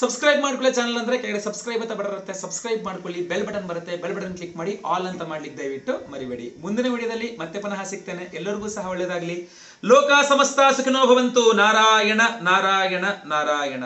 ಸಬ್ಸ್ಕ್ರೈಬ್ ಮಾಡ್ಕೊಳ್ಳಿ ಚಾನಲ್ ಅಂದ್ರೆ ಕೆಳಗಡೆ ಸಬ್ಸ್ಕ್ರೈಬ್ ಅಂತ ಬರುತ್ತೆ ಸಬ್ಸ್ಕ್ರೈಬ್ ಮಾಡ್ಕೊಳ್ಳಿ. ಬೆಲ್ ಬಟನ್ ಬರುತ್ತೆ. ಬೆಲ್ ಬಟನ್ ಕ್ಲಿಕ್ ಮಾಡಿ ಆಲ್ ಅಂತ ಮಾಡ್ಲಿಕ್ಕೆ ದಯವಿಟ್ಟು ಮರಿಬೇಡಿ. ಮುಂದಿನ ವಿಡಿಯೋದಲ್ಲಿ ಮತ್ತೆ ಪುನಃ ಸಿಗ್ತೇನೆ. ಎಲ್ಲರಿಗೂ ಸಹ ಒಳ್ಳೇದಾಗ್ಲಿ. ಲೋಕ ಸಮಸ್ತ ಸುಖಿನೋ ಭವಂತು. ನಾರಾಯಣ ನಾರಾಯಣ ನಾರಾಯಣ.